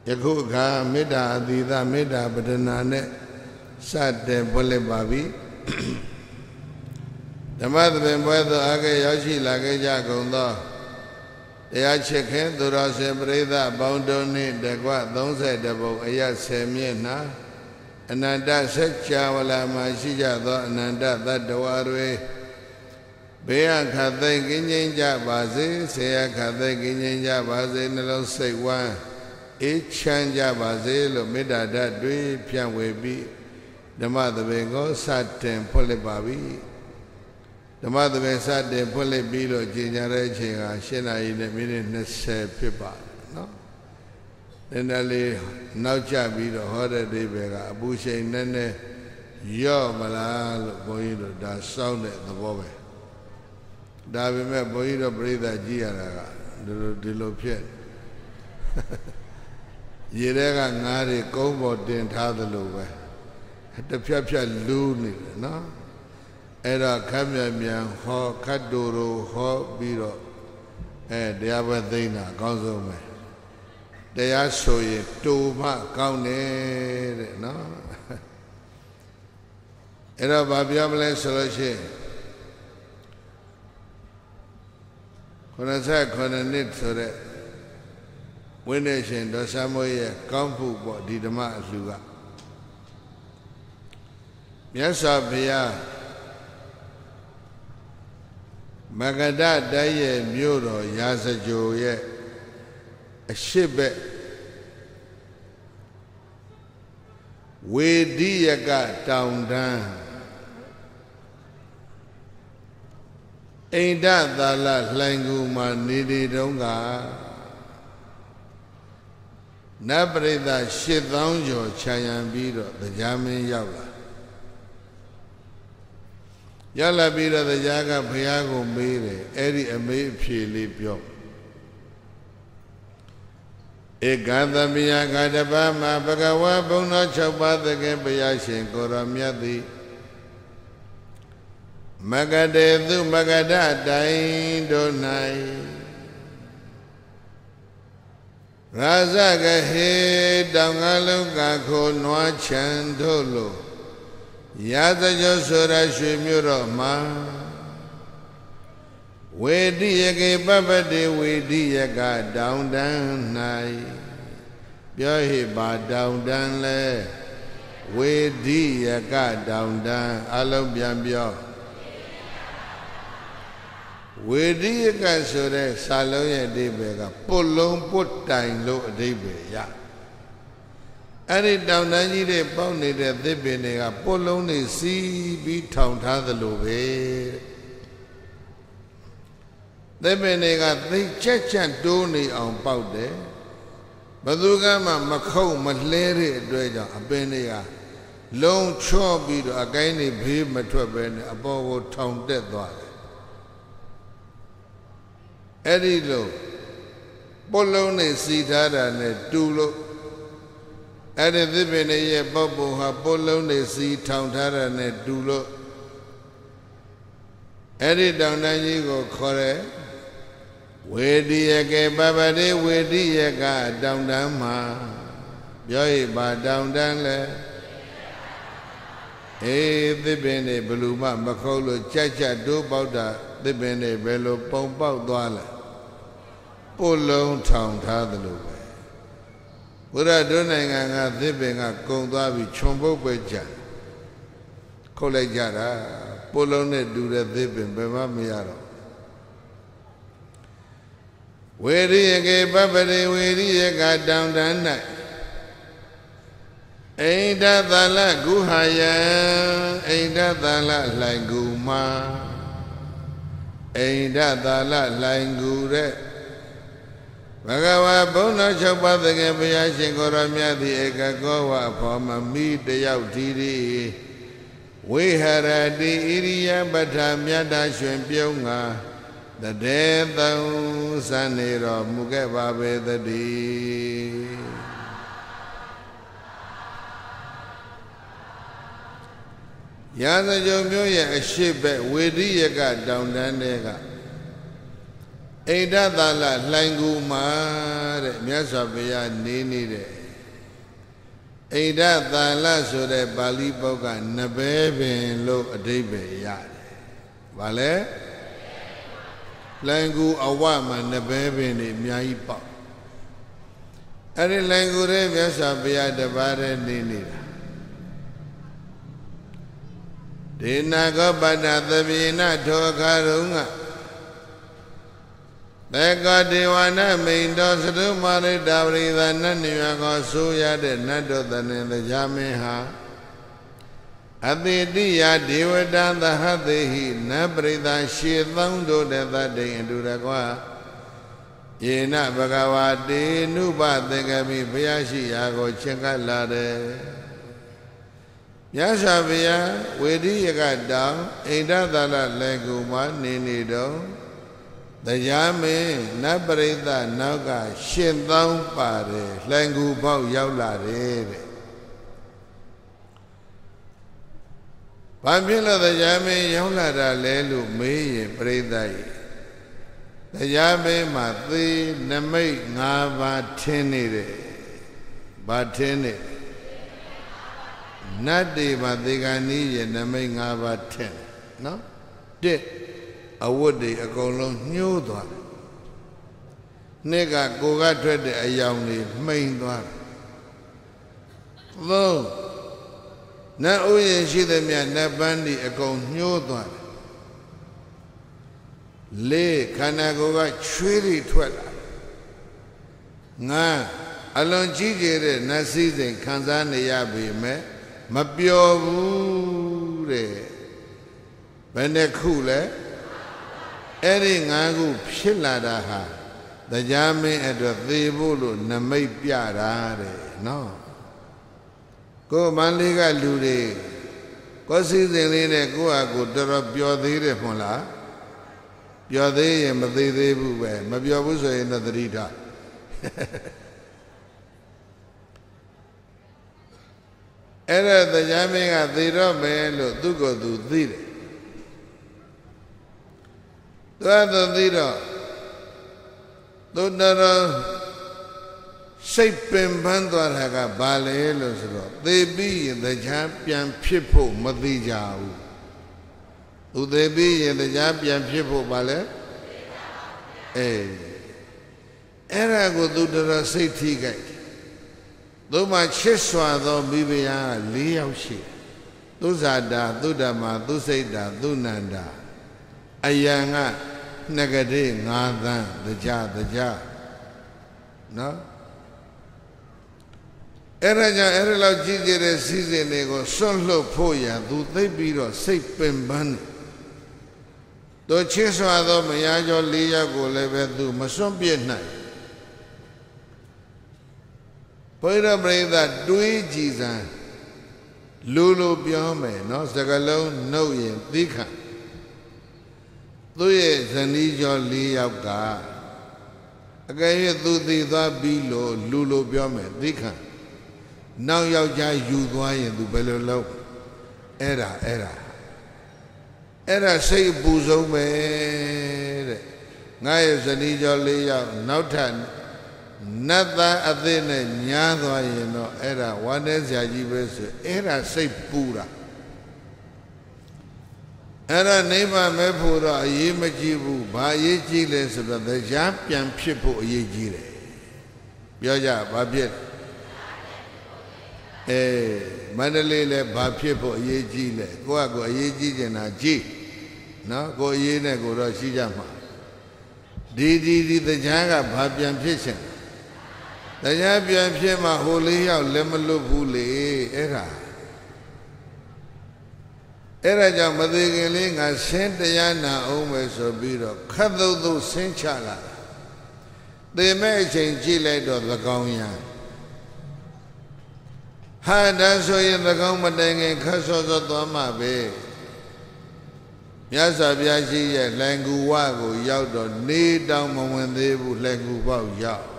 ယခုအခါမေတ္တာအတိသမေတ္တာပဒနာနဲ့စတဲ့ဘွလက်ပါပြီဓမ္မသဘင်ပွဲသို့အကေရောက်ရှိလာခဲ့ကြကုန်သောတရားချစ်ခင်သူတော်စင်ပရိသတ်ပေါင်းတို့နှင့်တကွ30ပုံအရ10မြင့်နာအနန္တစัจ java လာမှာရှိကြသောအနန္တသတ္တဝါတွေဘေးအခသိကင်းငိမ့်ကြပါစေဆေယခသိကင်းငိမ့်ကြပါစေနှလုံးစိတ်ဝမ်း အေးချမ်းကြပါစေလို့မေတ္တာဓာတ်တွေဖြန့်ဝေပြီးဓမ္မသဘင်ကိုစတင်ဖွင့်လိုက်ပါပြီဓမ္မသဘင်စတင်ဖွင့်လိုက်ပြီးတော့ကြင်ညာတဲ့အချိန်က7နာရီနဲ့မိနစ်20ဖြစ်ပါတယ်နော်နည်းနည်းလေးနောက်ကျပြီးတော့ဟောတဲ့အိဗေကအပူချိန်နည်းနည်းရော့မလားလို့ဘုန်းကြီးတို့ဒါစောင့်တဲ့သဘောပဲဒါပေမဲ့ဘုန်းကြီးတို့ပြိဿကြည့်ရတာကဒီလိုဒီလိုဖြစ် ရေထဲကငါးတွေကုန်းပေါ်တင်ထားသလိုပဲတစ်ဖြတ်ဖြတ်လူးနေတယ်နော်အဲ့တော့ခက်မြန်မြန်ဟောခတ်တူတူဟောပြီးတော့အဲတရားပဲသိနေတာအကောင်းဆုံးပဲတရားဆိုရင်တူမှကောင်းတယ်တဲ့နော်အဲ့တော့ဘာပြောမလဲဆိုလို့ရှိရင်89နှစ်ဆိုတဲ့ ဝိနည်းရှင်ဒေါ်ဆမိုးရဲ့ကောင်းမှုပေါ့ဒီဓမ္မအလှူကမြတ်စွာဘုရားမဂဒတိုင်းရဲ့မြို့တော်ရာဇကြိုရဲ့အရှိဘက်ဝေဒီယကတောင်တန်းအိန္ဒသာလလှိုင်ကူမှာနေနေတုန်းက နတ်ပရိသတ်8000ကျော်ခြံရံပြီးတော့တရားမင်းရောက်လာရောက်လာပြီးတော့တရားကဘုရားကိုမေးတယ်အဲ့ဒီအမေးအဖြေလေးပြောဧကသမယကတပမဘဂဝါဘုံတော်6ပါးသခင်ဘုရားရှင်ကိုရောမြတ်သည်မဂတေသူမဂဒတိုင်တို့၌ ရာဇကဟေတောင်ငါလုံးကခိုနွားချံတို့လိုရာဇကျော်ဆိုရရွှေမြို့တော်မှာဝေတိယကေပပတိဝေတိယကတောင်တန်း၌ပြောဟိပါတောင်တန်းလဲဝေတိယကတောင်တန်းအလုံးပြန်ပြော ဝေတိယကဆိုတဲ့စာလုံးရဲ့အဓိပ္ပာယ်ကပုတ်လုံးပုတ်တိုင်လို့အဓိပ္ပာယ်ရအဲ့ဒီတောင်တန်းကြီးတွေပေါက်နေတဲ့သစ်ပင်တွေကပုတ်လုံးတွေစီးပြီးထောင်ထားသလိုပဲသစ်ပင်တွေကသိချက်ချက်တိုးနေအောင်ပေါက်တယ်ဘသူကမှမခုတ်မလဲတဲ့အတွက်ကြောင့်အပင်တွေကလုံးချော့ပြီးတော့အကိုင်းတွေဘေးမထွက်ပဲနဲ့အပေါ်ကိုထောင်တက်သွားတယ် အဲ့ဒီလိုပုတ်လုံးနဲ့စီထားတာနဲ့တူလို့အဲ့ဒီသစ်ပင်တွေရဲ့ပုတ်ပုံဟာပုတ်လုံးနဲ့စီထောင်ထားတာနဲ့တူလို့အဲ့ဒီတောင်တန်းကြီးကိုခေါ်တယ်ဝေဒီယကေပပတိဝေဒီယကတောင်တန်းမှာပြောရပါတောင်တန်းလဲအေးသစ်ပင်တွေဘလူမမခုတ်လို့ကြက်ကြက်တိုးပေါက်တာ သစ်ပင်တွေဘယ်လိုပုံပေါက်သွားလဲပို့လုံးထောင်ထားသလိုပဲဘုရားတို့နိုင်ငံကသစ်ပင်ကကုံသွားပြီးခြုံပုတ်ပဲကြံခုတ်လိုက်ကြတာပို့လုံးနဲ့တူတဲ့သစ်ပင်ဘယ်မှမရတော့ဝေရိယကေပပရိဝေရိယကတောင်တန်း၌အိန္ဒသလကုဟာယံအိန္ဒသလလှိုင်ကူမှာ အိန္ဒသလလှိုင်ကူတဲ့ဘဂဝါဘုန်းတော်၆ပါးသခင်ဘုရားရှင်ကိုရောမြတ်သည်ဧကကောဝအဖော်မမိတယောက်ဒီဒီဝိဟရတိဣရိယပဋ္ဌာမြတ်တာရွှင်ပြုံးငါတတေသုံးစံနေတော်မူခဲ့ပါပေသတည်း ရာဇကြုံမျိုးရဲ့အရှိဘက်ဝေဒီယကတောင်တန်းတွေကအိန္ဒသာလလှိုင်ကူမှာတဲ့မြတ်စွာဘုရားနေနေတဲ့အိန္ဒသာလဆိုတဲ့ပါဠိပုဒ်ကနဘဲပင်လို့အဓိပ္ပာယ်ရတယ်။ဘာလဲ။လှိုင်ကူအဝမှာနဘဲပင်တွေအများကြီးပေါက်။အဲ့ဒီလှိုင်ကူတဲ့မြတ်စွာဘုရားတပါးတည်းနေနေတာ။ ဒေနာကောပတ္တသဗ္ဗေနထောအခါရုံကသေကဒေဝနာမိန်တော်သရုမာရိတာပရိသနတ်နိယကောဆိုရတဲ့နတ်တော်တန်တဲ့ကြာမင်းဟာအတိတိယဒေဝတာသဟသေဟိနပရိသရှေသောင်းတို့တဲ့သတ္တိအတူတကွာယေနဘဂဝါတေနုပသင်္ကမိဘုရားရှိရာကိုချင်ကပ်လာတယ် မြတ်စွာဘုရားဝေဒီယကတောင်အိန္ဒသလလေကူမှာနေနေတော့တရားမင်းနတ်ပရိသတ်နောက်ကရှင်းသောင်းပါတယ်လှန်ကူပေါက်ရောက်လာတယ်တဲ့။ဘာဖြစ်လို့တရားမင်းရောက်လာတာလဲလို့မေးရင်ပရိသတ်ကြီးတရားမင်းမှာသေနမိတ်၅ပါးထင်းနေတယ်။ဘာထင်းနေ နတ်တွေမှာသေကံဤရဲ့နမိတ်၅ပါးထင်းနော်။တစ်အဝတ်တွေအကုန်လုံးညှိုးသွားတယ်နှစ်ကကိုကထွက်တဲ့အယောင်တွေမှိန်သွားတယ်သုံးနတ်ဥယျာဉ်ရှိသမျှနတ်ပန်းတွေအကုန်ညှိုးသွားတယ်လေးခန္ဓာကိုယ်ကချွေးတွေထွက်လာငါအလွန်ကြီးကျယ်တဲ့နတ်စည်းစိမ်ခံစားနေရပေမဲ့ မပျော်ဘူးတဲ့ဘယ်နှခုလဲအဲ့ဒီငါးခုဖြစ်လာတာဟာတရားမင်းအတွက်သေဖို့လို့နမိတ်ပြတာတဲ့နော်ကိုမန္လေးကလူတွေကိုစီစဉ်လေးနဲ့ကိုယ့်ဟာကိုတော်တော်ပျော်သေးတယ်ဖွန်လားပျော်သေးရင်မသေးသေးဘူးပဲမပျော်ဘူးဆိုရင်တော့သတိထား အဲ့ဒါတရားမင်းကသေတော့မယ်လို့သူ့ကိုယ်သူသိတယ်သွားသသိတော့သုတရစိတ်ပင်ပန်းသွားတာကဘာလဲလို့ဆိုတော့သေပြီးရင်တရားပြန်ဖြစ်ဖို့မသိကြဘူးသူသေပြီးရင်တရားပြန်ဖြစ်ဖို့ဘာလဲအေးအဲ့ဒါကိုသုတရစိတ်ထိကြိုက် သို့မှချစ်စွာသောမိဖုရားက၄ယောက်ရှိသုဇာတာသုဒ္ဓမာသုစိတ်တာသုနန္တာအယံကနှကတိ၅သန်းတကြတကြနော်အဲ့ဒါကြောင့်အဲ့ဒါလောက်ကြီးကျယ်တဲ့စီစဉ်တွေကိုစွန့်လွတ်ဖို့ရန်သူသိပြီးတော့စိတ်ပင်ပန်းတယ်တို့ချစ်စွာသောမယားကျော်၄ယောက်ကိုလည်းပဲသူမစွန့်ပြစ်နိုင် ဘုရားပရိသတ်တွေးကြည်စမ်းလူလိုပြောမယ်နော်စကလုံးနှုတ်ရင်သိခံသူ့ရဲ့ဇနီးကျော်၄ယောက်ကအကယ်၍သူသိသွားပြီးလို့လူလိုပြောမယ်သိခံနောက်ယောက်ျားယူသွားရင်သူဘယ်လိုလုပ်အဲ့ဒါအဲ့ဒါအဲ့ဒါစိတ်ပူဆုံးပဲတဲ့ငါရဲ့ဇနီးကျော်၄ယောက်နောက်ထပ် နတ်သားအသစ်နဲ့ညားသွားရင်တော့အဲ့ဒါဝမ်းတဲ့ဆရာကြီးပဲဆိုအဲ့ဒါစိတ်ပူတာအဲ့ဒါနိဗ္ဗာန်မဲ့ဖို့တော့အရေးမကြီးဘူးဘာအရေးကြီးလဲဆိုတော့တရားပြန်ဖြစ်ဖို့အရေးကြီးတယ်ပြောကြဘာဖြစ်အဲမန္တလေးလည်းဘာဖြစ်ဖို့အရေးကြီးလဲကိုကကိုအရေးကြီးကျင်တာကြည့်နော်ကိုအရေးနဲ့ကိုတော့ရှိကြမှာဒီဒီဒီတရားကဘာပြန်ဖြစ်ရှင် တရားပြန်ဖြစ်မှဟိုလေးယောက်လက်မလွတ်ဘူးလေအဲ့ဒါအဲ့ဒါကြောင့်မသေးခင်လေးငါဆင်းတရားနာအောင်ပဲဆိုပြီးတော့ခတ်သုတ်သုတ်ဆင်းချလာတာသေမဲ့အချိန်ကြည့်လိုက်တော့သကောင်ရံဟာဒါဆိုရင်သကောင်မတိုင်ခင်ခတ်စောစောသွားမှပဲမြတ်စွာဘုရားရှိရဲ့လန်ကူဝကိုရောက်တော့နေတောင်မဝင်သေးဘူးလန်ကူပေါက်ရောက်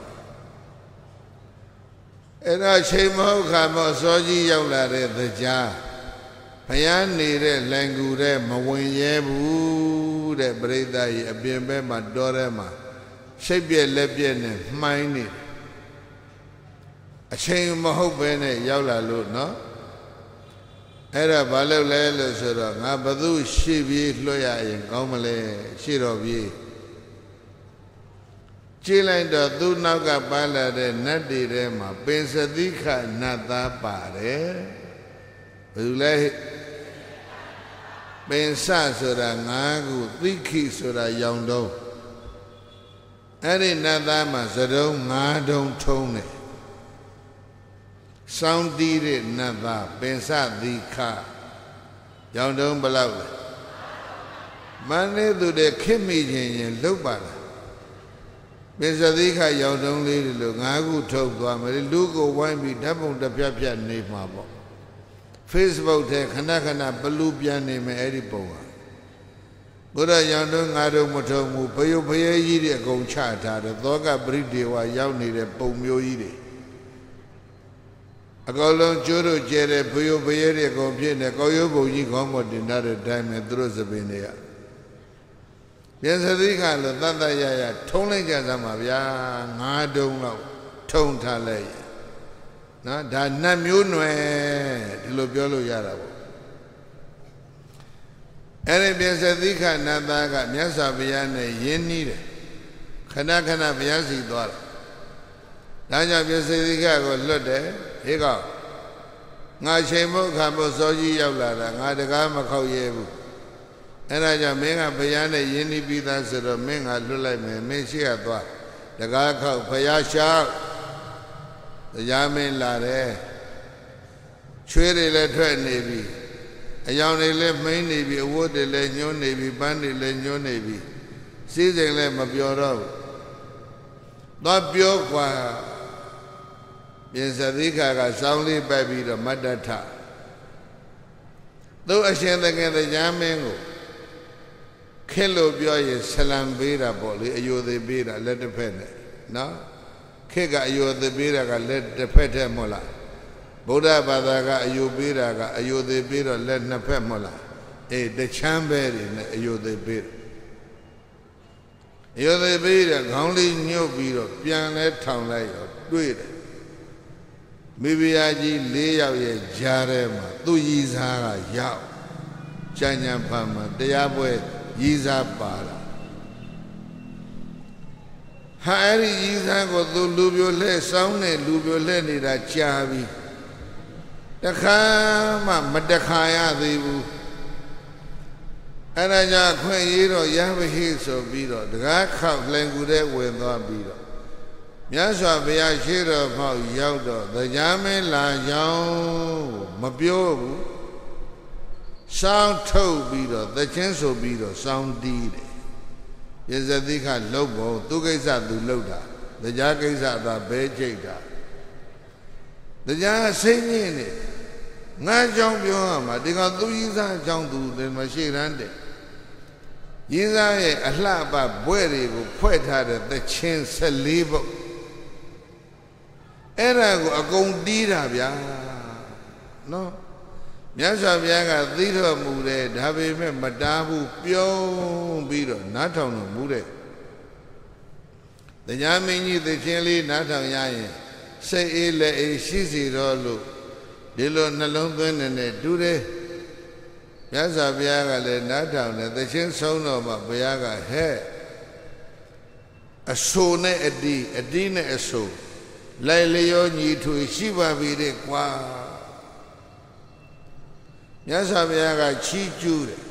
အဲ့တော့ချိန်မဟုတ်ခါမောစောကြီးရောက်လာတဲ့တရားဘုရားနေတဲ့လန်ကူတဲ့မဝင်ရဲဘူးတဲ့ပြိဿကြီးအပြင်ဘက်မှာတောထဲမှာရှိပ်ပြက်လက်ပြက်နဲ့မှိုင်းနေအချိန်မဟုတ်ပဲနဲ့ရောက်လာလို့နော်အဲ့ဒါဘာလို့လဲလို့ဆိုတော့ငါဘသူရှိပြီးလွှတ်ရရင်ကောင်းမလဲရှိတော့ပြီး ကြည့်လိုက်တော့သူ့နောက်ကပါလာတဲ့နတ်တွေထဲမှာပင်စတိခနတ်သားပါတယ်ဘယ်သူလဲပင်စဆိုတာ၅ခုသိခိဆိုတာရောင်တုံးအဲ့ဒီနတ်သားမှာသတုံး၅တုံးထုံးတယ်စောင်းတီးတဲ့နတ်သားပင်စသီခရောင်တုံးဘလောက်လဲမန္နေသူတဲ့ခစ်မိခြင်းရင်လုတ်ပါလား ပင်စသီခရောင်တုံးလေးလို့၅ခုထုတ်သွားမယ်လူကိုဝိုင်းပြီးဓာတ်ပုံတစ်ပြက်ပြက်နေမှာပေါ့ Facebook ထဲခဏခဏဘလူပြန်နေမယ်အဲ့ဒီပုံဟာဘုရားရောင်တုံးငါတို့မထုံဘူးဘယုတ်ဖရဲကြီးတွေအကုန်ချထားတယ်သောကပရိဒေဝရောက်နေတဲ့ပုံမျိုးကြီးတွေအကောင်လုံးကျိုးတို့ကျဲတဲ့ဘယုတ်ဖရဲတွေအကုန်ဖြစ်နေကောက်ရုပ်ပုံကြီးခေါင်းပေါ်တင်ထားတဲ့အတိုင်းပဲသူတို့စပင်တွေက ပြန်စသီခလို့တတ်တရရထုံးလိုက်ကြစမ်းပါဗျာငါးတုံးလောက်ထုံထားလိုက်နော်ဒါနတ်မျိုးနွယ်ဒီလိုပြောလို့ရတာပေါ့အဲ့ဒီပြန်စသီခနတ်သားကမြတ်စွာဘုရားနဲ့ယဉ်နီးတယ်ခဏခဏဘုရားစီသွားတယ်ဒါကြောင့်ပြန်စသီခကိုလွတ်တယ်ဟေးကောင်ငါချိန်မို့ခါမို့စောကြီးရောက်လာတာငါတကားမခောက်ရဲဘူး အဲ့ဒါကြောင့်မင်းကဘုရားနဲ့ယဉ်နီးပြီးသားဆိုတော့မင်းကလွတ်လိုက်မယ်မင်းရှိရသွားတကားခောက်ဘုရားရှောက်တရားမင်းလာတယ်ချွေးတွေလည်းထွက်နေပြီအယောင်တွေလည်းမိန်နေပြီအဝတ်တွေလည်းညှိုးနေပြီပန်းတွေလည်းညှိုးနေပြီစီးစိမ်လည်းမပြောတော့ဘူးတော့ပြောกว่าပြင်စသီခါကစောင်းလေးပိုက်ပြီးတော့မတ္တထသူအရှင်သခင်တရားမင်းကို ခက်လို့ပြောရင်ဆလံပေးတာပေါ့လေအယိုသေးပေးတာလက်တစ်ဖက်နဲ့နော်ခက်ကအယိုသေးပေးတာကလက်တစ်ဖက်တည်းမဟုတ်လားဗုဒ္ဓဘာသာကအယိုပေးတာကအယိုသေးပေးတော့လက်နှစ်ဖက်မဟုတ်လားအေးတချမ်းပဲတွေနဲ့အယိုသေးပေးတယ်အယိုသေးပေးတဲ့ခေါင်းလေးညှုပ်ပြီးတော့ပြန်လဲထောင်လိုက်တော့တွေ့တယ်မိဖုရားကြီး၄ယောက်ရဲ့ကြားထဲမှာသူရည်စားကရောက်ကြံ့ကြံ့ဖန်မှာတရားပွဲ ရည်စားပါတာဟာအဲ့ဒီရည်စားကိုသူလူပြိုလှဲ့စောင်းနေလူပြိုလှဲ့နေတာကြာပြီတခါမှမတခါရသေးဘူးအဲ့ဒါကြောင့်ခွင့်ရေးတော့ရပါဟိဆိုပြီးတော့တကားခောက်လင်ကူတဲ့ဝင်သွားပြီးတော့မြတ်စွာဘုရားရှိတော်ဖောက်ရောက်တော့တရားမင်းလာကြောင်းမပြောဘူး စောင်းထုတ်ပြီးတော့သချင်းဆိုပြီးတော့စောင်းတီးတယ်ရဇတိခလှုပ်ဖို့သူကိစ္စသူလှုပ်တာတရားကိစ္စသာဘဲကြိတ်တာတရားစိတ်ညစ်နေငါကြောင့်ပြောရမှာဒီကောင်သူကြီးစားအကြောင်းသူတယ်မရှိရမ်းတယ်ရင်းစားရဲ့အလှပဘွဲ့တွေကိုဖွဲ့ထားတဲ့သချင်း14ပုတ်အဲ့ဒါကိုအကုန်တီးတာဗျာနော် မြတ်စွာဘုရားကသိတော်မူတယ်ဒါပေမဲ့မတားဘူးပြုံးပြီးတော့နားထောင်တော်မူတဲ့တရားမင်းကြီးသချင်းလေးနားထောင်ရရင်စိတ်အေးလက်အေးရှိစီတော့လို့ဒီလိုနှလုံးသွင်းနေတဲ့တူတယ်မြတ်စွာဘုရားကလည်းနားထောင်တယ်သချင်းဆုံးတော့မှဘုရားကဟဲ့အဆိုနဲ့အတီးအတီးနဲ့အဆိုလိုက်လျောညီထွေရှိပါပြီတဲ့ကွာ မြတ်စွာဘုရားကချီးကျူးတယ်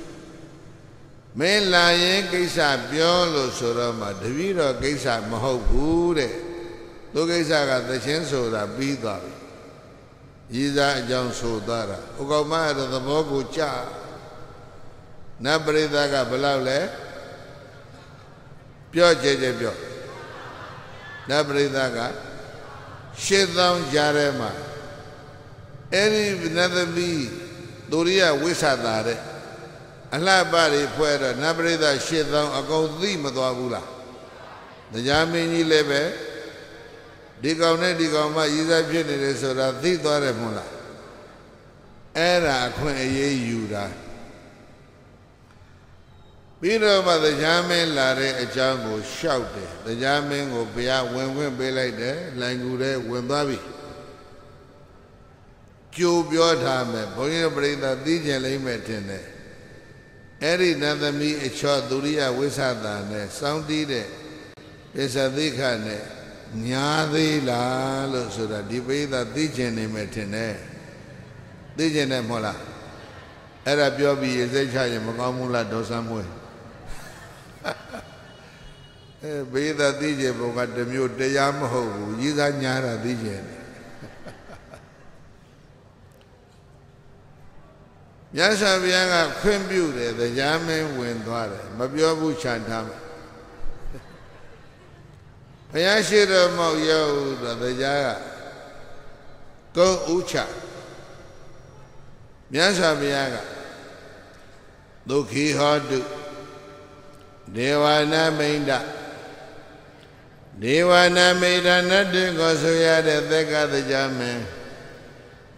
မင်းလာရင်ကိစ္စပြောလို့ဆိုတော့မှတပည့်တော်ကိစ္စမဟုတ်ဘူးတဲ့သူကိစ္စကသချင်းဆိုတာပြီးသွားပြီရည်စားအကြောင်းဆိုသွားတာဥက္ကမရတဲ့သဘောကိုကြနတ်ပရိသတ်ကဘယ်လောက်လဲပြောကြဲကြဲပြောနတ်ပရိသတ်ကရှစ်သောင်းကြားထဲမှာအဲ့ဒီနတ်သမီး သူရိယဝိသတာတဲ့အလှပတွေဖွဲ့တော့နတ်ပရိသတ်ရှစ်သောင်းအကုန်သိမသွားဘူးလားတရားမင်းကြီးလည်းပဲဒီကောင်နဲ့ဒီကောင်မှရည်စားဖြစ်နေတယ်ဆိုတာသိသွားတယ်မဟုတ်လားအဲ့ဒါအခွင့်အရေးယူတာပြီးတော့မှတရားမင်းလာတဲ့အကြောင်းကိုရှောက်တယ်တရားမင်းကိုဘုရားဝင်ခွင့်ပေးလိုက်တယ်လိုင်ကူတဲ့ဝင်သွားပြီ ကြိုပြောထားမယ်ဘုန်းကြီးပြိဿသိကျင်လိမ့်မယ်ထင်တယ်အဲ့ဒီနတ်သမီးအချောသူရိယဝိသတာနဲ့စောင်းတီးတဲ့ပိဿသိခနဲ့ညာသေးလားလို့ဆိုတာဒီပိဿသိကျင်နေမယ်ထင်တယ်သိကျင်တယ်မဟုတ်လားအဲ့ဒါပြောပြီးရေစိတ်ချရင်မကောင်းဘူးလားဒေါသမွေးအဲဘေးသာသိကျင်ပုံကတမျိုးတရားမဟုတ်ဘူးရည်စားညာတာသိကျင်တယ် မြတ်စွာဘုရားကခွင့်ပြုတယ်တရားမင်းဝင်သွားတယ်မပြောဘူးခြံထားမယ်ဘုရားရှိတော်မောက်ရောက်တော့တရားကကုန်းဥချမြတ်စွာဘုရားကဒုက္ခိဟောတုဒေဝနာမိန်ဒဒေဝနာမိန်ဒနတ်တွေကိုဆိုရတဲ့သက္ကတရားမင်း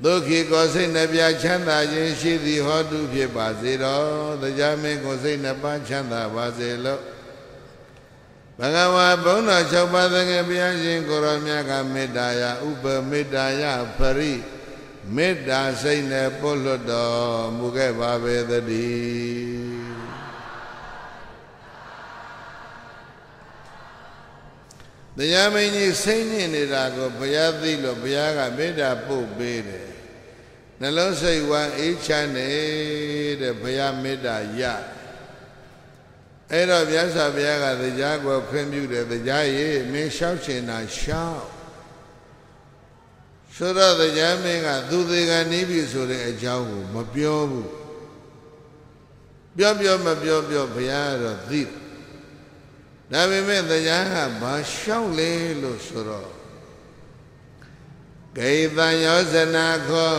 ဒုက္ခိကိုစိတ်နှပြချမ်းသာခြင်းရှိသည်ဟောတုဖြစ်ပါစေတော်တရားမင်းကိုစိတ်နှပါချမ်းသာပါစေလို့ဘဂဝါဘုန်းတော်၆ပါးသခင်ဘုရားရှင်ကိုရောမြတ်ကမေတ္တာယဥပမေတ္တာယပရိမေတ္တာစိတ်နဲ့ပို့လွတ်တော်မူခဲ့ပါပေသတည်းတရားမင်းကြီးစိတ်ညစ်နေတာကိုဘုရားသိလို့ဘုရားကမေတ္တာပို့ပေးတယ် နှလုံးစိတ်ဝမ်းအေးချမ်းနေတဲ့ဘုရားမေတ္တာရအဲ့တော့မြတ်စွာဘုရားကတရားကိုခွင့်ပြုတယ်တရားရေးမင်းလျှောက်ချင်တာရှောက်ဆိုတော့တရားမင်းကသူသေးကနေပြီဆိုတဲ့အကြောင်းကိုမပြောဘူးပြောပြောမပြောပြောဘုရားကတော့သိတယ်ဒါပေမဲ့တရားကဘာလျှောက်လဲလို့ဆိုတော့ဂေတံယောဇနာခော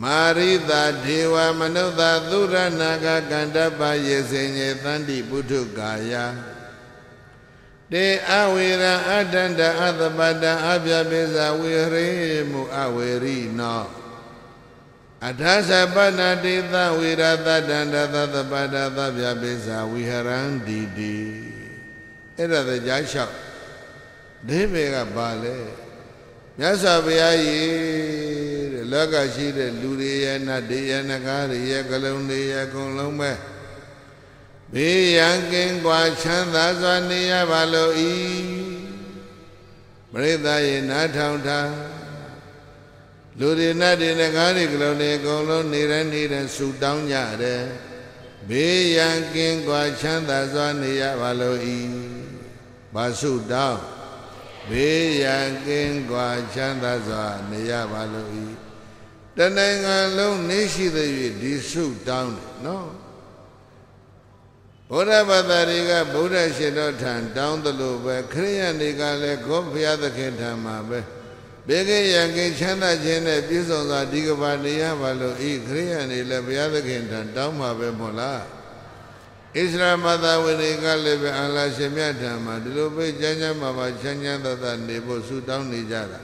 မာရိတာဒေဝမနုဿသုရနာကကန္တပယေစေညေတန္တိပုထုကာယတေအဝေရအတ္တန္တအသပတ္တအပြပိဇဝေရေမုအဝေရိနောအထာသပတ္တတေသဝေရတတန္တသသပတ္တသဗျပိဇဝိဟရန္တိတိအဲ့ဒါတရားလျှောက်ဒိဗေကဘာလဲ မြတ်စွာဘုရားကြီးတဲ့လောကရှိတဲ့လူတွေရဲ့နတ်တွေရဲ့နဂါးတွေရဲ့ကလုံးတွေရဲ့အကုန်လုံးပဲဘေးရန်ကင်းကွာချမ်းသာစွာနေရပါလို့ဤပရိသတ်ရဲ့နားထောင်ထားလူတွေနတ်တွေနဂါးတွေကလုံးတွေအကုန်လုံးနေရနေတဲ့ဆူတောင်းကြတယ်ဘေးရန်ကင်းကွာချမ်းသာစွာနေရပါလို့ဤဘာဆူတောင်း ဘေးရန်ကင်းကွာချမ်းသာစွာနေရပါလို့ဤတနိုင်ငံလုံးနေရှိသည်၍ဒီဆုတောင်းတယ်နော်ဘဗုဒ္ဓဘာသာတွေကဗုဒ္ဓရှင်တော်ထံတောင်းသလိုပဲခရိယန်တွေကလည်းကိုဘုရားသခင်ထံမှာပဲဘေကရံကိချမ်းသာခြင်းနဲ့ပြည့်စုံစွာဒီကဘာနေရပါလို့ဤခရိယန်တွေလည်းဘုရားသခင်ထံတောင်းမှာပဲမဟုတ်လား ဣသရမသာဝင်တွေကလည်းပဲအလ္လာရှင်မြတ်ထံမှာဒီလိုပဲကျမ်းကျမ်းမာမာချမ်းချမ်းသာသာနေဖို့ဆုတောင်းနေကြတာ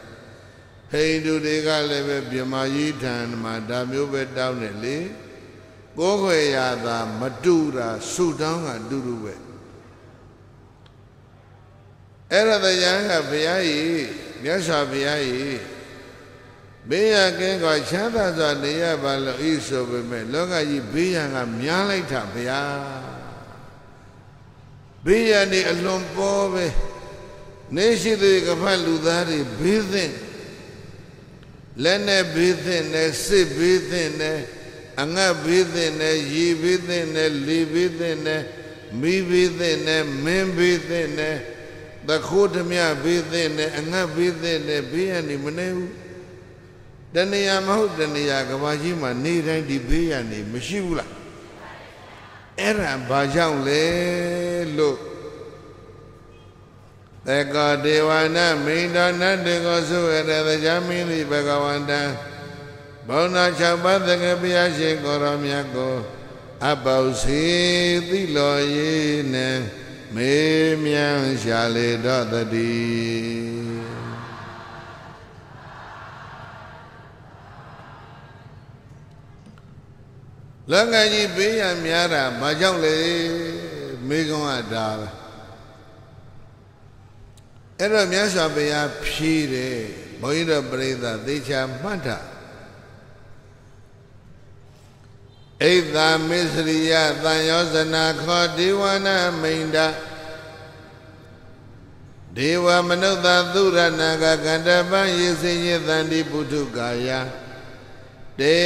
ဟိန္ဒူတွေကလည်းပဲမြမကြီးထံမှာဒါမျိုးပဲတောင်းတယ်လေကိုယ်ခွေရတာမတူတာဆုတောင်းကအတူတူပဲအဲ့ဒါတရားကဘုရားကြီးမြတ်စွာဘုရားကြီးဘေးရကင်းကချမ်းသာစွာနေရပါလို့ဤဆိုပေမဲ့လောကကြီးဘေးရန်ကများလိုက်တာဘုရား ဘေးရန်နေအလွန်ပေါ်ပဲနေရှိတဲ့ကဖတ်လူသားတွေဘေးသင့်လက်နဲ့ဘေးသင့်နဲ့စစ်ဘေးသင့်နဲ့အငတ်ဘေးသင့်နဲ့ရေဘေးသင့်နဲ့လေဘေးသင့်နဲ့မိဘေးသင့်နဲ့မင်းဘေးသင့်နဲ့သခိုးဓမြဘေးသင့်နဲ့အငတ်ဘေးသင့်နဲ့ဘေးရန်နေမနေဘူးတဏှာမဟုတ်တဏှာကဘာကြီးမှာနေတိုင်းဒီဘေးရန်နေမရှိဘူးလား အဲ့ဒါဘာကြောင့်လဲလို့သက္ကဒေဝနာမိန်တော်နတ်တေကိုသုရတဲ့တရားမင်းသည်ဘဂဝန္တံဘုံနာ၆ပါးသက္ကဘုရားရှင်ကိုရောမြတ်ကိုအပေါစီသိလော်ရေးနဲ့မေမြန်းရှာလေတော့တည်း လောကကြီးဘေးရန်များတာဘာကြောင့်လဲမေကုံးကဒါပဲအဲ့တော့မြတ်စွာဘုရားဖြီးတယ်ဘုန်းကြီးတို့ပြိဿသေချာမှတ်တာဣဒ္ဓမစ္စရိယသံယောဇနာခောဒေဝနာမိန်ဒဒေဝမနုဿသုရဏကကန္တပံယေစိညသန္တိပုထုကာယ တေ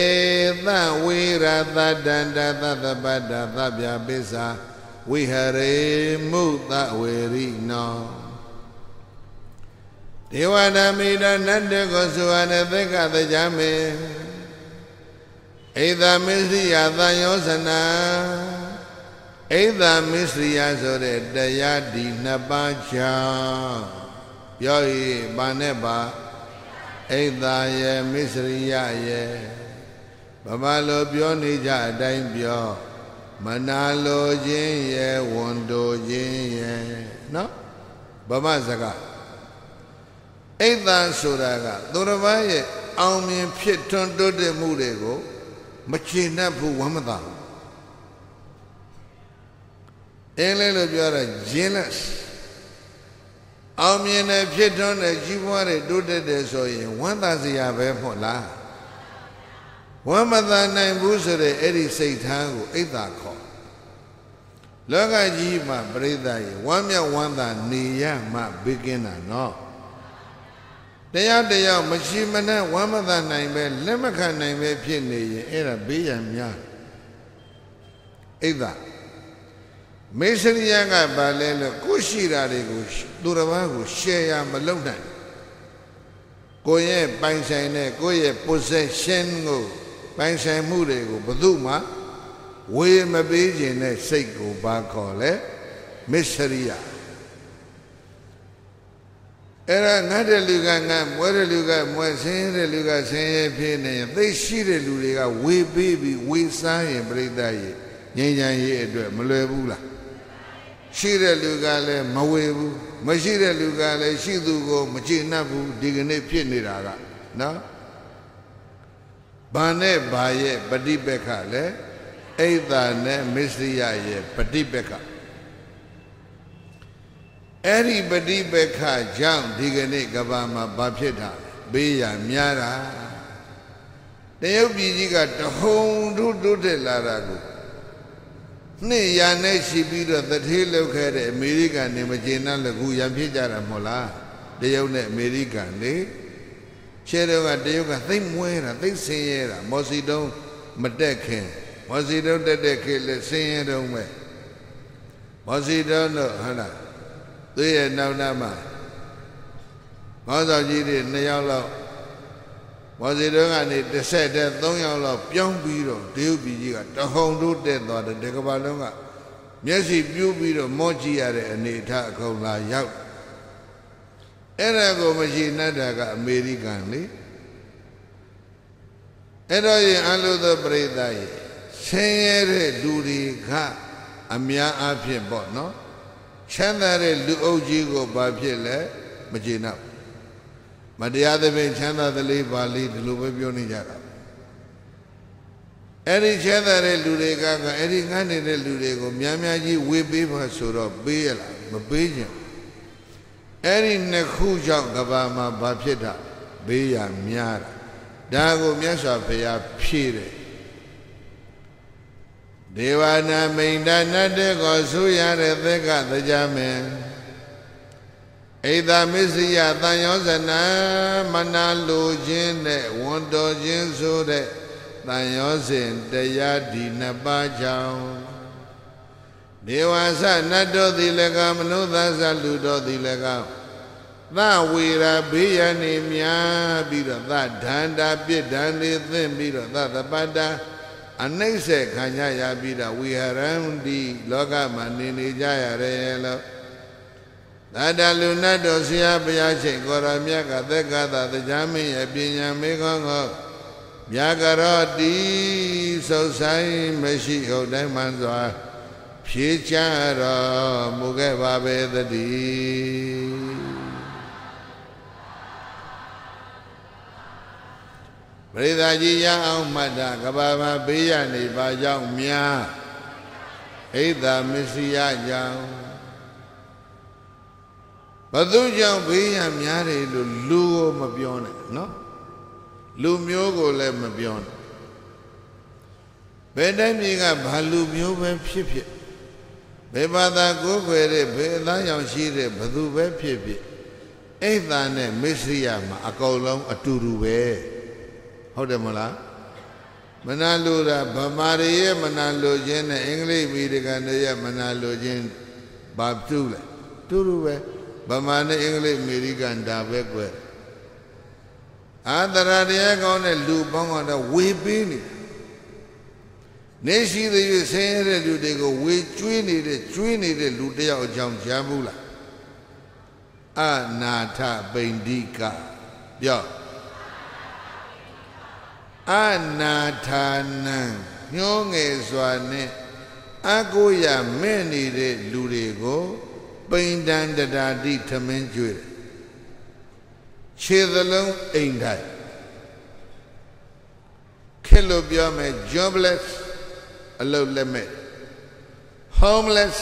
သဝေရသတန္တသတ္တပတ္တသဗ္ဗပိစ္ဆာဝိဟရေမုသဝေရိနောဒေဝနာမိဒနတ္တကိုသုဝနသက္ကသကြမေဣဒမစ္စရိယသံယောဇနာဣဒမစ္စရိယဆိုတဲ့တရားဒီနှစ်ပါးချာပြောရင်ဘာနဲ့ပါဣဒရဲ့မစ္စရိယရဲ့ ဗမာလိုပြောနေကြအတိုင်းပြောမနာလိုခြင်းရဲ့ဝန်တိုခြင်းရဲ့နော်ဗမာစကားဣဒဆိုတာကသူတစ်ပါးရဲ့အောင်မြင်ဖြစ်ထွန်းတိုးတက်မှုတွေကိုမချေနှက်ဘူးဝမ်းမသာဘူးအင်းလေးလို့ပြောတာ jealous အောင်မြင်တဲ့ဖြစ်ထွန်းတဲ့ကြီးပွားတဲ့တိုးတက်တဲ့ဆိုရင်ဝမ်းသာစရာပဲမဟုတ်လား ဝမ်းမသာနိုင်ဘူးဆိုတဲ့အဲ့ဒီစိတ်ထားကိုအိတ်သာခေါ်လောကကြီးမှာပြိဿရေဝမ်းမြောက်ဝမ်းသာနေရမှဘေးကင်းတာနော်တရားတရားမရှိမနဲ့ဝမ်းမသာနိုင်ပဲလက်မခံနိုင်ပဲဖြစ်နေရင်အဲ့ဒါဘေးရန်များအိဒ္ဓမေစရိယကဘာလဲလို့ကိုရှိတာတွေကိုသူတစ်ပါးကို share မလုပ်နိုင်ကိုရဲ့ပိုင်ဆိုင်တဲ့ကိုရဲ့ possession ကို ပိုင်ဆိုင်မှုတွေကိုဘယ်သူမှဝေမပေးခြင်းနဲ့စိတ်ကိုဘာခေါ်လဲမစ္စရိယအဲ့ဒါငတ်တဲ့လူကငတ်မွဲတဲ့လူကမွဲဆင်းရဲတဲ့လူကဆင်းရဲဖြစ်နေရင်သိရှိတဲ့လူတွေကဝေပေးပြီးဝေစားရင်ပြိတ္တရဲ့ငြိမ်းချမ်းရေးအတွက်မလွယ်ဘူးလားရှိတဲ့လူကလည်းမဝေဘူးမရှိတဲ့လူကလည်းရှိသူကိုမကျေနပ်ဘူးဒီကနေ့ဖြစ်နေတာကနော် ဘာနဲ့ဘာရဲ့ပฏิပက္ခလဲအိဒ္ဓနဲ့မစ္စရိယရဲ့ပฏิပက္ခအဲ့ဒီပฏิပက္ခကြောင့်ဒီကနေ့ကဘာမှာဘာဖြစ်တာဘေးရများတာတရုတ်ပြည်ကြီးကတဟုန်ထုတိုးတက်လာတာကိုနှစ်ရာနဲ့ရှိပြီးတော့တထေးလောက်ခဲ့တဲ့အမေရိကန်နေမကျေနပ်လို့ခုရံဖြစ်ကြတာမဟုတ်လားတရုတ်နဲ့အမေရိကန်လေ ရှေ့တော့ကတရုတ်ကသိမ့်မွဲတာသိမ့်ဆင်းရဲတာမော်စီတုံးမတက်ခင်မော်စီတုံးတက်တဲ့ခေတ်လဲဆင်းရဲတုံးပဲမော်စီတုံးတော့ဟုတ်လားသူရဲ့နောက်နားမှာမောင်ဆောင်ကြီးတွေ2ယောက်လောက်မော်စီတုံးကနေတစ်ဆက်တည်း3ယောက်လောက်ပြောင်းပြီးတော့တရုတ်ပြည်ကြီးကတဟုန်တို့တက်သွားတယ်ဒီကဘာလုံးကမျက်စိပြူးပြီးတော့မော့ကြည့်ရတဲ့အနေအထားအကုန်လာရောက် အဲ့ဒါကိုမရှိနှက်တာကအမေရိကန်လေအဲ့တော့ရင်အလိုသောပြိဿရဲ့ဆင်းရဲတဲ့လူတွေကအများအားဖြင့်ပေါ့နော်ချမ်းသာတဲ့လူအုပ်ကြီးကိုဘာဖြစ်လဲမကျေနပ်မတရားသဖြင့်ချမ်းသာသလေးပါလေးဒီလိုပဲပြောနေကြတာအဲ့ဒီချမ်းသာတဲ့လူတွေကကအဲ့ဒီငန်းနေတဲ့လူတွေကိုများများကြီးဝေပေးပါဆိုတော့ပေးရလားမပေးကြဘူး အဲ့ဒီနှစ်ခုကြောင့်ကဘာမှာဘာဖြစ်တာဘေးရများတာဒါကိုမြတ်စွာဘုရားဖြည့်တယ်ဒေဝနာမိန်တနတ်တဲ့ကိုဆူရတဲ့သက်ကတရားမင်းဣဒမစ္စယတန်ယောဇနာမနာလိုခြင်းနဲ့ဝန်တော်ခြင်းဆိုတဲ့တန်ရောစဉ်တရားဒီနှစ်ပါးကြောင့် ဒေဝဆနတ်တို့သည်လည်းကမနုဿသလူတို့သည်လည်းကသဝေရာဘေးရန်နေများပြီးတော့သဒန္တာပြစ်ဒဏ်တွေသင့်ပြီးတော့သသပတ္တာအနှိမ့်ဆက်ခံကြရပြီးတော့ဝိဟရံဒီလောကမှာနေနေကြရတယ်လို့သာတလူနတ်တော်ဆရာဘုရားရှိခိုးရမြတ်ကသက္ကသတရားမင်းရဲ့ပညာမေခေါင်းကိုမြာကရောတိစုပ်ဆိုင်မရှိဟုတ်တိုင်းမှန်စွာ ဖြေချတော်မူခဲ့ပါပဲတည်းပရိသတ်ကြီးရအောင်မှတ်တာကဘာမဘေးရနေပါကြောင့်များဣဒ္ဓမစ္စယကြောင့်ဘသူကြောင့်ဘေးရများတယ်လို့လူကိုမပြောနဲ့နော်လူမျိုးကိုလည်းမပြောနဲ့ဘယ်တိုင်းပြည်ကဘာလူမျိုးပဲဖြစ်ဖြစ် ဘယ်ဘာသာကိုယ်ွယ်တဲ့ဘယ်အသားရောင်ရှိတဲ့ဘသူပဲဖြစ်ဖြစ်အိတ်သာနဲ့မစ္စရိယမှာအကုန်လုံးအတူတူပဲဟုတ်တယ်မလားမနာလိုတာဗမာတွေရဲ့မနာလိုခြင်းနဲ့အင်္ဂလိပ်မိဒကန်တွေရဲ့မနာလိုခြင်းဘာတူလဲတူတူပဲဗမာနဲ့အင်္ဂလိပ်အမေရိကန်ဒါပဲကွယ်အာသရတရားကောင်းတဲ့လူပေါင်းကတော့ဝေပေးနေ နေရှိသေး၍ဆင်းရဲတဲ့လူတွေကိုဝေကျွေးနေတဲ့ကျွေးနေတဲ့လူတယောက်အကြောင်းကြားဘူးလားအနာထပိန္ဒီကပြောအနာထာနံညှိုးငယ်စွာနဲ့အကိုရမဲ့နေတဲ့လူတွေကိုပိန္ဒန္တရာတိထမင်းကျွေးတယ်ခြေသလုံးအိမ်တိုင်းခေတ်လို့ပြောမယ် jobless အလုပ်လက်မဲ့ homeless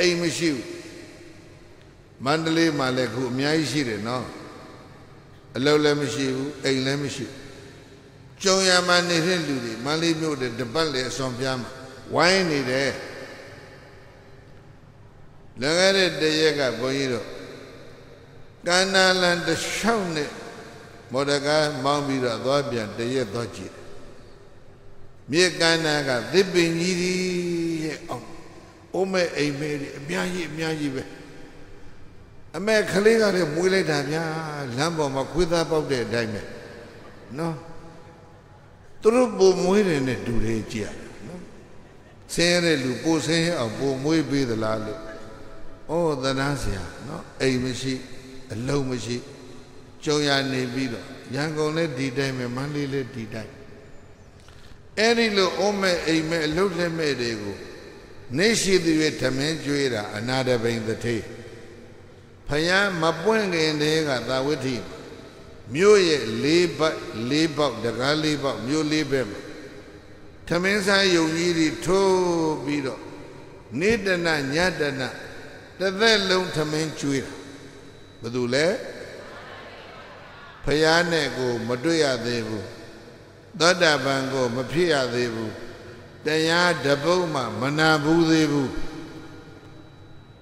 အိမ်မရှိဘူးမန္တလေးမှာလည်းခုအများကြီးရှိတယ်နော်အလုပ်လည်းမရှိဘူးအိမ်လည်းမရှိဘူးကြုံရမှာနေတဲ့လူတွေမန္တလေးမြို့တဲ့တပတ်လေအစွန်ပြားမှာဝိုင်းနေတယ်လည်းခဲ့တဲ့တရက်ကဘုန်းကြီးတို့ကန္နာလန်တစ်လျှောက်နဲ့မော်ဒကာမောင်းပြီးတော့သွားပြန်တရက်သွားကြည့်တယ် မြေကန္နာကသစ်ပင်ကြီးရဲ့အောင်အိုးမဲ့အိမ်မဲတွေအများကြီးအများကြီးပဲအမေကလေးကလည်းမွေးလိုက်တာဗျာလမ်းပေါ်မှာခွေးသားပေါက်တဲ့အတိုင်းပဲနော်သူတို့ပုံမွေးတယ်နဲ့တူတယ်ကြည့်ရတယ်နော်ဆင်းရဲတဲ့လူပိုဆင်းရဲအောင်ပုံမွေးပေးသလားလို့ဩသနာစရာနော်အိမ်မရှိ အလုံးမရှိကြုံရနေပြီးတော့ရန်ကုန်လည်းဒီတိုင်းပဲမန္တလေးလည်းဒီတိုင်း အဲ့ဒီလိုအုံးမဲ့အိမ်မဲ့အလုံးလက်မဲ့တွေကိုနေရှိသူရဲ့ဓမင်းကျွေးတာအနာတပိန်တထေဖယားမပွင့်ခင်တည်းကသာဝတိမြို့ရဲ့၄ဘက်၄ပေါက်တကား၄ပေါက်မြို့၄ဘက်မှာဓမင်းစားယုံကြီးတွေထိုးပြီးတော့နေတနညတနတစ်သက်လုံးဓမင်းကျွေးတာဘယ်သူလဲဖယားနဲ့ကို မတွေ့ရသေးဘူး သောတာပန်ကိုမဖြစ်ရသေးဘူးတရားတပုတ်မှမနာဘူးသေးဘူး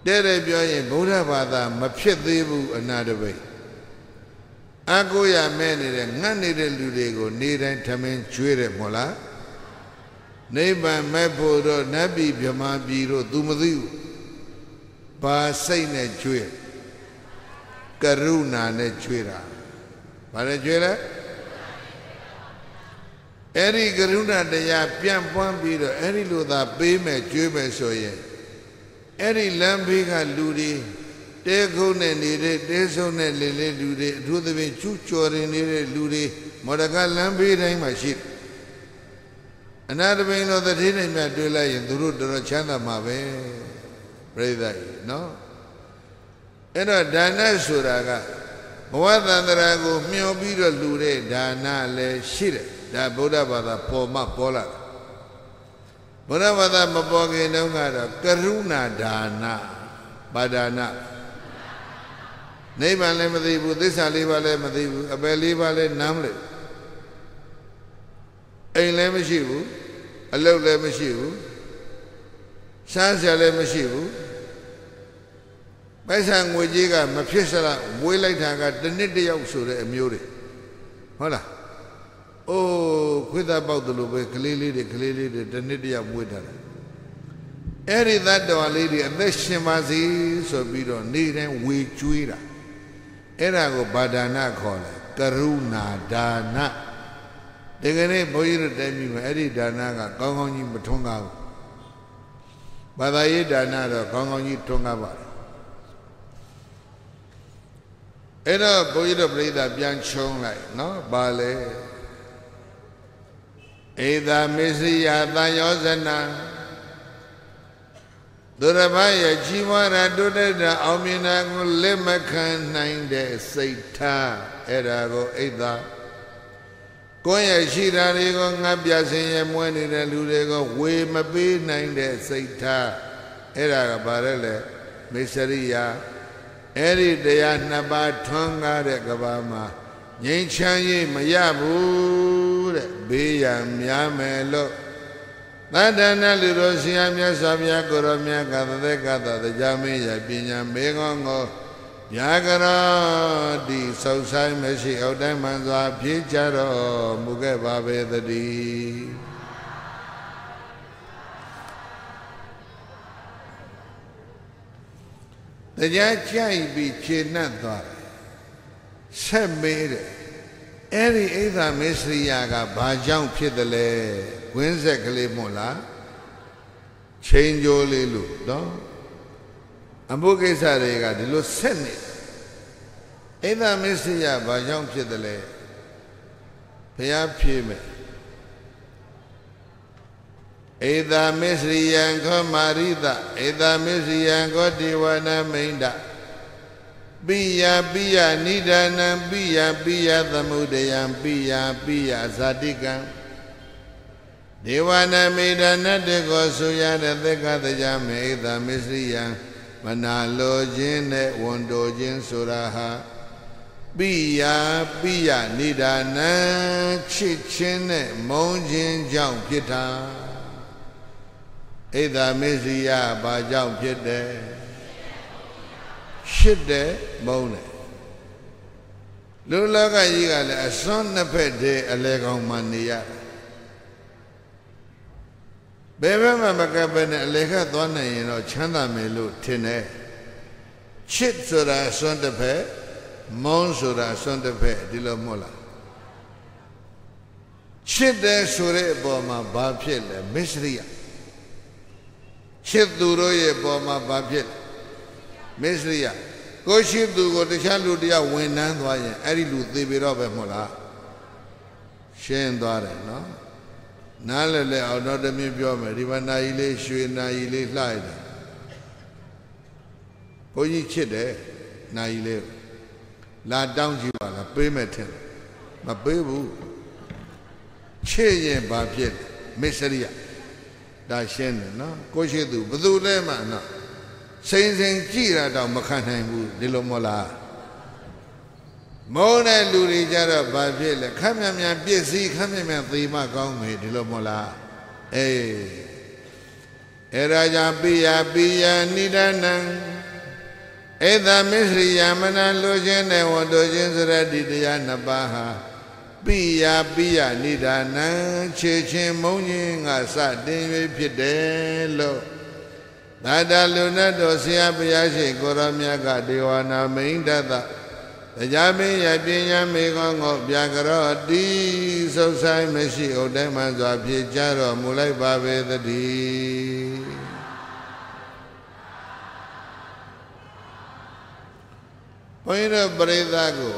တဲ့တဲ့ပြောရင်ဗုဒ္ဓဘာသာမဖြစ်သေးဘူးအနာတပိတ်အကိုရမဲ့နေတဲ့ငတ်နေတဲ့လူတွေကိုနေတိုင်းထမင်းကျွေးတယ်မို့လားနိဗ္ဗာန်မဲ့ဖို့တော့နတ်ပြည်ဗြဟ္မာပြည်တို့သူမသိဘူးဘာစိတ်နဲ့ကျွေးကရုဏာနဲ့ကျွေးတာဘာနဲ့ကျွေးလဲ အဲ့ဒီကရုဏာတရားပြန့်ပွားပြီးတော့အဲ့ဒီလိုသာပေးမယ်ကျွေးမယ်ဆိုရင်အဲ့ဒီလမ်းဘေးကလူတွေတဲခုံးနဲ့နေတဲ့တဲဆုံးနဲ့လေလေလူတွေအထူးသဖြင့်ချူကျော်ရင်နေတဲ့လူတွေမော်ဒကလမ်းဘေးတိုင်းမှာရှိတယ်အနာတပိန်တော်တတိနေမြတ်တွေ့လိုက်ရင်သူတို့တော်တော်ချမ်းသာမှာပဲပြိဿကြီးနော်အဲ့တော့ဒါနဆိုတာကဘဝတန္တရာကိုမျှော်ပြီးတော့လှူတဲ့ဒါနလည်းရှိတယ် ဒါဗုဒ္ဓဘာသာပေါ်မှပေါ်လာတယ်ဘုရားဘာသာမပေါ်ခင်တုန်းကတော့ကရုဏာဒါနပါဒါနနိဗ္ဗာန်လည်းမသိဘူးသစ္စာလေးပါးလည်းမသိဘူးအပယ်လေးပါးလည်းနားမလည်အိမ်လည်းမရှိဘူးအလုပ်လည်းမရှိဘူးရှားစရာလည်းမရှိဘူးပိုက်ဆံငွေကြီးကမဖြစ်စလားဝေးလိုက်တာကတစ်နှစ်တယောက်ဆိုတဲ့အမျိုးတွေဟုတ်လား အိုးခွေးသားပေါက်တယ်လို့ပဲကလေးလေးတွေကလေးလေးတွေတစ်နှစ်တယောက်မွေးထားတယ်အဲ့ဒီသတ္တဝါလေးတွေအသက်ရှင်ပါစေဆိုပြီးတော့နေ့တိုင်းဝေကျွေးတာအဲ့ဒါကိုဗာဒနာခေါ်တယ်ကရုဏာဒါနဒီကနေ့ဘုန်းကြီးတို့တိုင်ပြီးမှအဲ့ဒီဒါနကကောင်းကောင်းကြီးမထွန်းကားဘူးဘာသာရေးဒါနတော့ကောင်းကောင်းကြီးထွန်းကားပါတယ်အဲ့တော့ဘုန်းကြီးတို့ပြိဿပြန်ချုံလိုက်နော်ဘာလဲ ဧသာမစ္စရိယတန်ယောဇနံသူရဘရဲ့ကြီးပွားတာတိုးတက်တာအောင်မြင်တာကိုလက်မခံနိုင်တဲ့စိတ်ထားအဲ့ဒါကိုဣဒ္ဓကိုယ့်ရဲ့ရှိတာတွေကိုငတ်ပြဆင်းရဲမွဲနေတဲ့လူတွေကိုဝေမပေးနိုင်တဲ့စိတ်ထားအဲ့ဒါကဘာလဲလဲမစ္စရိယအဲ့ဒီတရားနှစ်ပါးထွန်းကားတဲ့ကဘာမှာ ငြိမ်းချမ်းရေးမရဘူးတဲ့ဘေးရန်များမယ်လို့သတ္တနာလူတော်ရှင်အမြတ်စွာဘုရားကိုရောမြတ်ကသတဲ့ကသတရားမင်းရပညာမေကောင်းကိုဗျာကရောဒီဆောက်ဆိုင်မရှိအောက်တိုင်းမှန်စွာဖြည့်ကြတော်မူခဲ့ပါပေသတည်းတရားကြိုက်ပြီးခြေနှက်သွားတယ် ဆက်မေးတယ်အဲ့ဒီအိဒါမစ္စရိယာကဘာကြောင့်ဖြစ်တယ်လဲဝင်းဆက်ကလေးမို့လားချိန်ကြိုးလေးလို့နော်အမှုကိစ္စတွေကဒီလိုဆက်နေအိဒါမစ္စရိယာဘာကြောင့်ဖြစ်တယ်လဲဘုရားဖြေမယ်ဧသာမစ္စရိယံခောမာရိတဧသာမစ္စရိယံခောဒေဝနာမိန္ဒ ပိယပိယနိဒာနံပိယပိယသမုဒယံပိယပိယဇာတိကံဒေဝနာမိဒာနတေကိုဆိုရတဲ့သက္ကတကြမေသာမစ္စရိယံမနာလိုခြင်းနဲ့ဝန်တိုခြင်းဆိုတာဟာပိယပိယနိဒာနံချစ်ခြင်းနဲ့မုန်းခြင်းကြောင့်ဖြစ်တာဣဒာမစ္စရိယဘာကြောင့်ဖြစ်တယ် ရှစ်တယ်မုန်းတယ်လူလောကကြီးကလည်းအစွန်းနှစ်ဖက်တည်းအလဲကောင်မှနေရဘယ်ဘက်မှမကပ်ပဲနဲ့အလဲခတ်သွားနိုင်ရင်တော့ချမ်းသာမယ်လို့ထင်တယ်ချစ်ဆိုတာအစွန်းတစ်ဖက်မုန်းဆိုတာအစွန်းတစ်ဖက်ဒီလိုမဟုတ်လားချစ်တယ်ဆိုတဲ့အပေါ်မှာဘာဖြစ်လဲမစ္စရိယချစ်သူတို့ရဲ့ပေါ်မှာဘာဖြစ်လဲ မစ္စရိယကိုရှိသူကိုတခြားလူတယောက်ဝင်နှန်းသွားရင်အဲ့ဒီလူသေပြီတော့ပဲမဟုတ်လားရှင်းသွားတယ်နော်နားလည်းလည်းအောင်တော့တမင်းပြောမယ်ဒီမနာကြီးလေးရွှေနာကြီးလေးလှရတယ်ဘုန်းကြီးချစ်တယ်နာကြီးလေးလာတောင်းကြည့်ပါလားပေးမယ်ထင်မပေးဘူးချစ်ရင်ဘာဖြစ်မစ္စရိယဒါရှင်းတယ်နော်ကိုရှိသူဘယ်သူလဲမှနော် စိန်စိန်ကြည့်တာတော့မခံနိုင်ဘူးဒီလိုမဟုတ်လားမုန်းတဲ့လူတွေကြတော့ဘာဖြစ်လဲခမ်းမြန်မြန်ပြည့်စည်ခမ်းမြန်မြန်သေမကောင်းမယ်ဒီလိုမဟုတ်လားအေးအဲရာကြပိယပိယနိဒနံဧသမစ္စရိယမနလိုခြင်းနဲ့ဝတ္တခြင်းစရတိတရားနှစ်ပါးဟာပိယပိယနိဒနံခြေချင်းမုံခြင်းကစတင်၍ဖြစ်တယ်လို့ သတ္တလူနဲ့တို့ဆရာဘုရားရှိကိုရောမြတ်ကဒေဝနာမိန်တတတရားမင်းရပညာမေခွန်ကိုပြကရောတိဆုတ်ဆိုင်မရှိဥဒိမစွာဖြစ်ကြတော်မူလိုက်ပါပေသတည်းဘုန်းကြီးတို့ပရိသတ်ကို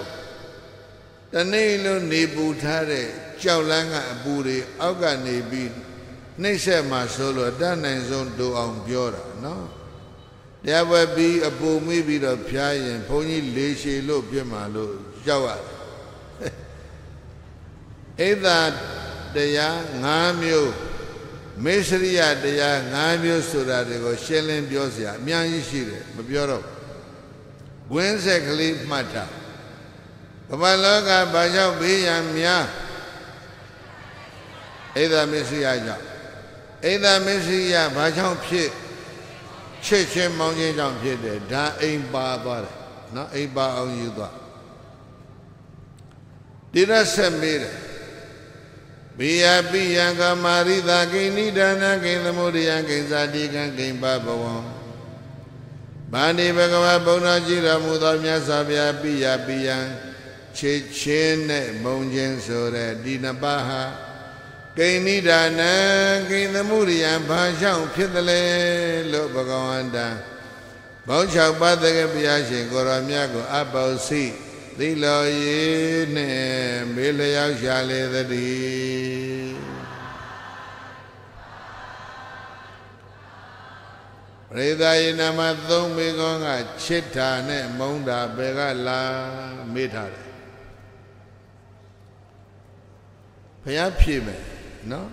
တနေ့လုံးနေပူထားတဲ့ကြောက်လန်းကအပူတွေအောက်ကနေပြီး နှိမ့်ဆက်မှဆိုလို့တတ်နိုင်ဆုံးတူအောင်ပြောတာနော်တရားပွဲပြီးအပူမိပြီးတော့ဖျားရင်ဘုန်းကြီးလေးရှည်လို့ပြစ်မှလို့ကြောက်ရတယ်ဣဒ္ဓတရား၅မျိုးမေစရိယတရား၅မျိုးဆိုတာတွေကိုရှင်းလင်းပြောစရာအများကြီးရှိတယ်မပြောတော့ဝင်းဆက်ကလေးမှတ်တာကမ္ဘာလောကဘာကြောင့်ဘေးရန်များဣဒ္ဓမေစရိယကြောင့် ဣဒ္ဓမေစရိယဘာကြောင့်ဖြစ်ချစ်ချင်းမောင်းခြင်းကြောင့်ဖြစ်တယ်ဒါအိမ်ပါသွားတယ်နော်အိမ်ပါအောင်ယူသွားတိရဆက်မေးတယ်ဘေယပိယံကမာရိတာကိဏိဒါနကိဉ္သမုဒယံကိဉ္စာတိကံကိဉ္ပဘဝံဗန္ဒီဘဂဝါဘုံတော်ကြည်တော်မူသောမြတ်စွာဘုရားပိယပိယံချစ်ချင်းနဲ့မုံချင်းဆိုတဲ့ဒီနှစ်ပါးဟာ ကိဏိဒါနကိဉ္သမုဒယံဘာကြောင့်ဖြစ်တယ်လဲလို့ဘဂဝန္တံဘောင်း၆ပါးတကယ်ဘုရားရှင်ကိုရောမြတ်ကိုအပေါစိသီလောရေနဲ့မေလျောက်ရှာလေသတည်းပရိသယေနမသုံးမေကောကချစ်တာနဲ့မုန်းတာဘယ်ကလာမေးထားတယ်ဘုရားဖြေမယ် နော်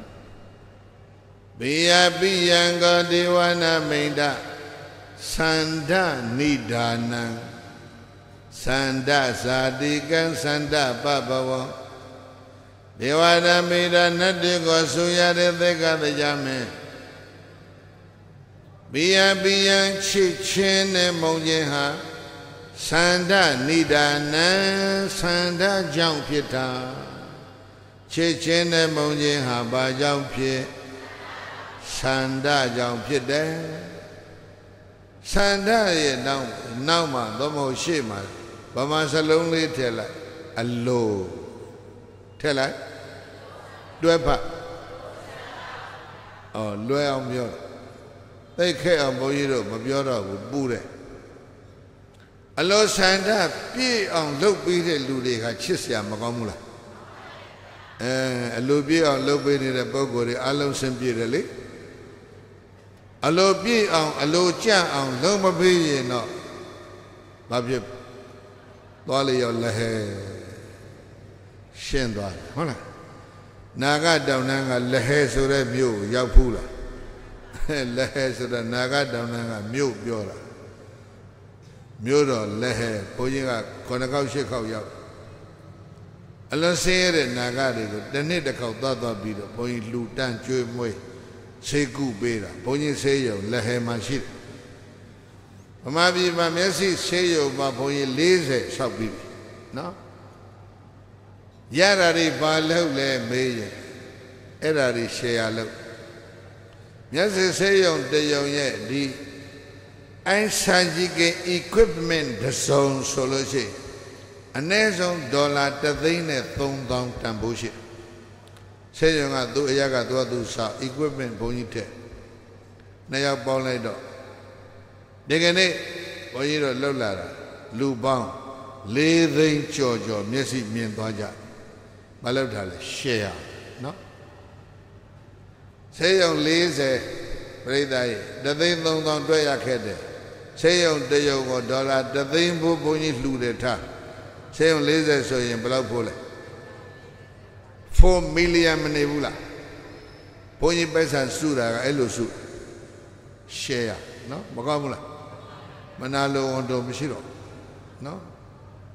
ဘေယပိယံကောဒေဝနာမိန်တသန္ဓနိဒါနံသန္ဓဇာတိကံသန္ဓပပဝံဒေဝနာမိရနတ်တေကိုဆိုရတဲ့သက်ကတရားမင်းဘိယဘိယံချစ်ချင်းနဲ့မုံခြင်းဟာသန္ဓနိဒါနံသန္ဓကြောင့်ဖြစ်တာ ချစ်ချင်းနဲ့မုံခြင်းဟာဘာကြောင့်ဖြစ်သန္ဓကြောင့်ဖြစ်တယ်သန္ဓရဲ့နောက်နောက်မှာသို့မဟုတ်ရှေ့မှာဗမာစလုံးလေးထည့်လိုက်အလိုထည့်လိုက်တွဲဖတ်အော်လွဲအောင်ပြောသိခဲ့အောင်ဘုန်းကြီးတို့မပြောတော့ဘူးပူတယ်အလိုဆန္ဒပြည့်အောင်လုပ်ပြီးတဲ့လူတွေကချစ်စရာမကောင်းဘူးလား အဲအလိုပြည့်အောင်လုပ်ပေးနေတဲ့ပုံကိုယ်တွေအလုံးစင်ပြည့်တယ်လေအလိုပြည့်အောင်အလိုကြန့်အောင်လုံးမပေးရင်တော့ဘာဖြစ်သွားလေရောက်လက်ဟဲရှင်းသွားတယ်ဟုတ်လားနာဂတောင်တန်းကလက်ဟဲဆိုတဲ့မြို့ကိုရောက်ဖူးလားလက်ဟဲဆိုတာနာဂတောင်တန်းကမြို့ပြောတာမြို့တော့လက်ဟဲဘုန်းကြီးက9ခေါက်10ခေါက်ရောက် အလွန်ဆင်းရဲတဲ့နာဂတွေကိုတစ်နှစ်တစ်ခေါက်သွားသွားပြီးတော့ဘုန်းကြီးလူတန်းကျွေးမွေးဆေးကုပေးတာဘုန်းကြီးဆေးရုံလက်ဟဲမှာရှိတယ်ဗမာပြည်မှာမျက်စိဆေးရုံမှာဘုန်းကြီး40ဆောက်ပြီးပြီနော်ရတာတွေဘာလို့လဲမေးရင်အဲ့ဒါတွေ share လုပ်မျက်စိဆေးရုံတရုံရဲ့ဒီ eye surgical equipment တစ်စုံဆိုလို့ရှိရင် အနည်းဆုံးဒေါ်လာ3သိန်းနဲ့3000တန်ဖိုးရှိဆေးရုံကသူ့အရကသူကသူဆောက် equipment ဘုန်းကြီးထက်နှစ်ယောက်ပေါင်းလိုက်တော့ဒီကနေ့ဘုန်းကြီးတို့လှုပ်လာတာလူပေါင်း၄သိန်းကြော်ကြော်မျက်စိမြင်သွားကြမလှုပ်တာလဲရှယ်ရနော်ဆေးရုံ40ပြိဿရဲ့တသိန်း3000တွဲရခဲ့တယ်ဆေးရုံတရုံကိုဒေါ်လာတသိန်းဖို့ဘုန်းကြီးလှူတယ်ထား ဆေးရုံ40ဆိုရင်ဘယ်လောက်ဖို့လဲ4 million မနေဘူးလားဘုန်းကြီးပိုက်ဆံစုတာကအဲ့လိုစု share နော်မကောင်းဘူးလားမနာလိုဝန်တော်မရှိတော့နော်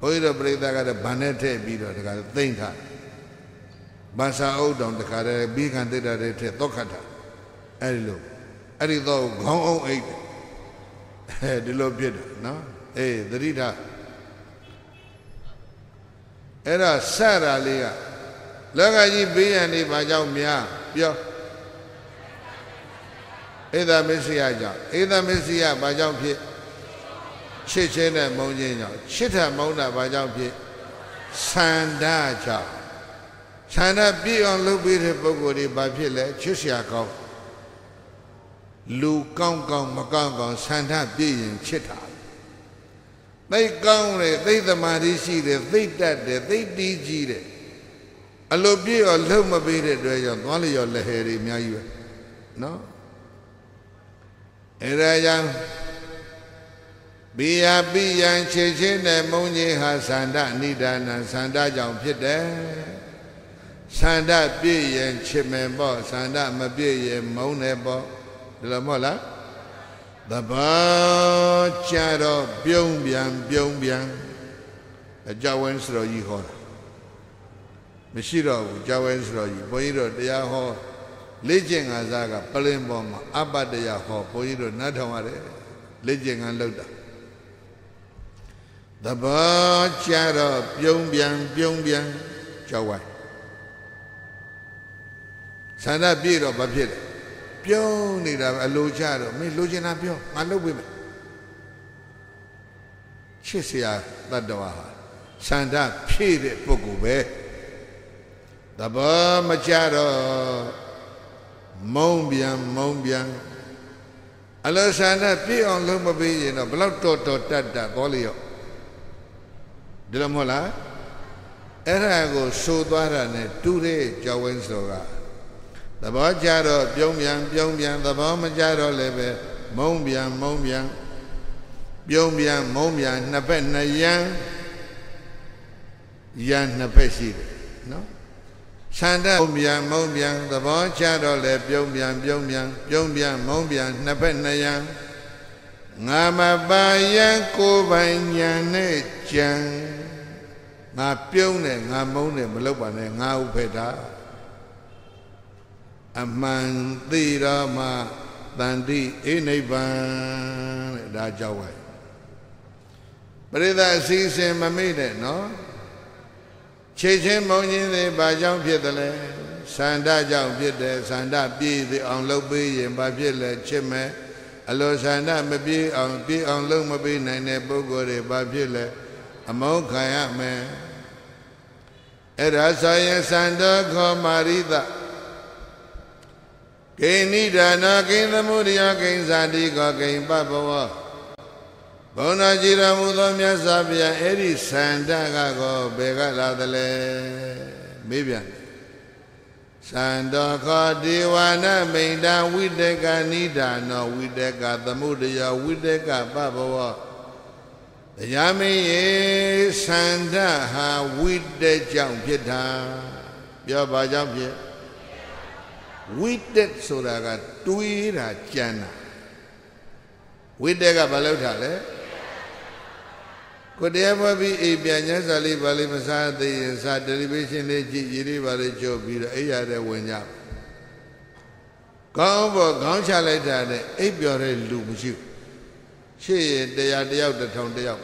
ဘုန်းကြီးတို့ပြိဿကလည်းဗန်နဲ့ထည့်ပြီးတော့တခါသိမ့်ထားဗန်စာအုပ်တောင်တခါတည်းပြီးခံတိတ်တာတွေထည့်တော့ခတ်တာအဲ့ဒီလိုအဲ့ဒီတော့ခေါင်းအောင်အိတ်အဲဒီလိုဖြစ်တယ်နော်အေးသတိထား အဲ့ဒါစတာလေးကလောကကြီးဘေးရန်တွေဘာကြောင့်များပြောဧဒမစ္စယကြောင့်ဧဒမစ္စယဘာကြောင့်ဖြစ်ချစ်ချင်းနဲ့မုန်းခြင်းကြောင့်ချစ်တာမုန်းတာဘာကြောင့်ဖြစ်ဆန္ဒကြောင့်ဆန္ဒပြည့်အောင်လုပ်ပြီးတဲ့ပုဂ္ဂိုလ်တွေဘာဖြစ်လဲချစ်စရာကောင်းလူကောင်းကောင်းမကောင်းကောင်းဆန္ဒပြည့်ရင်ချစ်တာ သိကောင်းတယ်သိသမာဓိရှိတယ်သိတတ်တယ်သိတီးကြီးတယ်အလိုပြည့်ရောလှုပ်မပေးတဲ့အတွက်ကြောင့်သွားလျော်လက်ဟဲတွေအများကြီးပဲနော်အဲဒါကြောင့်ဘိယပိယံခြေချင်းနဲ့မုံကြီးဟာသန္တနိဒာနသန္တကြောင့်ဖြစ်တယ်သန္တပြည့်ရင်ချစ်မယ်ပေါ့သန္တမပြည့်ရင်မုံတယ်ပေါ့ဒီလိုမဟုတ်လား သဘောကြတော့ပြုံးပြန်ပြုံးပြန်အကြဝင်းစတော်ကြီးဟောတာမရှိတော့ဘူးကြဝင်းစတော်ကြီးဘုန်းကြီးတို့တရားဟောလေ့ကျင့်ခန်းစားကပလင်ပေါ်မှာအပတ္တယဟောဘုန်းကြီးတို့နတ်ထောင်ရတယ်လေ့ကျင့်ခန်းလုပ်တာသဘောကြတော့ပြုံးပြန်ပြုံးပြန်ကြောက်ဝိုင်းဆန္ဒပြည့်တော့ဘာဖြစ်လဲ ပြုံးနေတာပဲအလိုချတော့မင်းလိုချင်တာပြောငါလုပ်ပေးမယ်ချစ်စရာတတ္တဝါဟာဆန္ဒဖြည့်တဲ့ပုဂ္ဂိုလ်ပဲသဘောမချတော့မုံပြန်မုံပြန်အလိုဆန္ဒပြည့်အောင်လုပ်မပေးရင်တော့ဘလောက်တော်တော်တတ်တတ်ဘောလျော့ဒီလိုမဟုတ်လားအဲ့ဒါကိုဆိုသွားတာ ਨੇ တူတဲ့ကြောင်းဝင်းစောက သဘောကြတော့ပြုံးပြန်ပြုံးပြန်သဘောမကြတော့လည်းပဲမုံပြန်မုံပြန်ပြုံးပြန်မုံပြန်နှစ်ဖက်နှစ်ရန်ရန်နှစ်ဖက်ရှိတယ်နော်ဆန္ဒမုံပြန်မုံပြန်သဘောကြတော့လည်းပြုံးပြန်ပြုံးပြန်ပြုံးပြန်မုံပြန်နှစ်ဖက်နှစ်ရန်ငါမပါယံကိုယ်ပိုင်ညာနဲ့ကြံငါပြုံးတယ်ငါမုန်းတယ်မလုပ်ပါနဲ့ငါဥဖေတာ အမှန်သိတော်မှတန်တိအိနိဗ္ဗာန်တဲ့ဒါကြောက်ဝဲပရိသတ်အစည်းအစင်မမိတဲ့နော်ခြေချင်းမုံချင်းတွေဘာကြောင့်ဖြစ်တယ်လဲဆန္ဒကြောင့်ဖြစ်တယ်ဆန္ဒပြည့်သိအောင်လုပ်ပေးရင်ဘာဖြစ်လဲချစ်မယ်အလိုဆန္ဒမပြည့်အောင်ပြည့်အောင်လုပ်မပေးနိုင်တဲ့ပုဂ္ဂိုလ်တွေဘာဖြစ်လဲအမောခံရမယ်အဲ့ဒါဆိုရင်စန္ဒခောမာရိသ ကိဏိဒါနာကိသမှုရိယကိဉ္စာတိကောကိဉ္ပဘဝဘုံတော်ကြည်တော်မူသောမြတ်စွာဘုရားအဲ့ဒီစန္ဒကကောဘယ်ကလာသလဲမေးပြန်စန္ဒခောဒေဝနာမိန်တာဝိတကနိဒါနောဝိတကသမှုရိယဝိတကပဘဝတရားမင်းရေစန္ဒဟာဝိတက်ကြောင့်ဖြစ်တာပြောပါကြောင့်ဖြစ် ဝိတက်ဆိုတာကတွေးတာကြံတာဝိတက်ကဘာလို့ထားလဲကိုတရားဘောပြီးအိပြန်ညစာလေးပါလေးမစားသေးရင်စာတယ်လီဗေးရှင်းလေးကြည့်ရည်လေးပါလေးကြော့ပြီးတော့အိရတဲ့ဝင်ကြကောင်းဘောခေါင်းချလိုက်တာနဲ့အိပ်ပျော်တဲ့လူမရှိဘူးရှေ့ရတရားတယောက်တစ်ထောင်တယောက်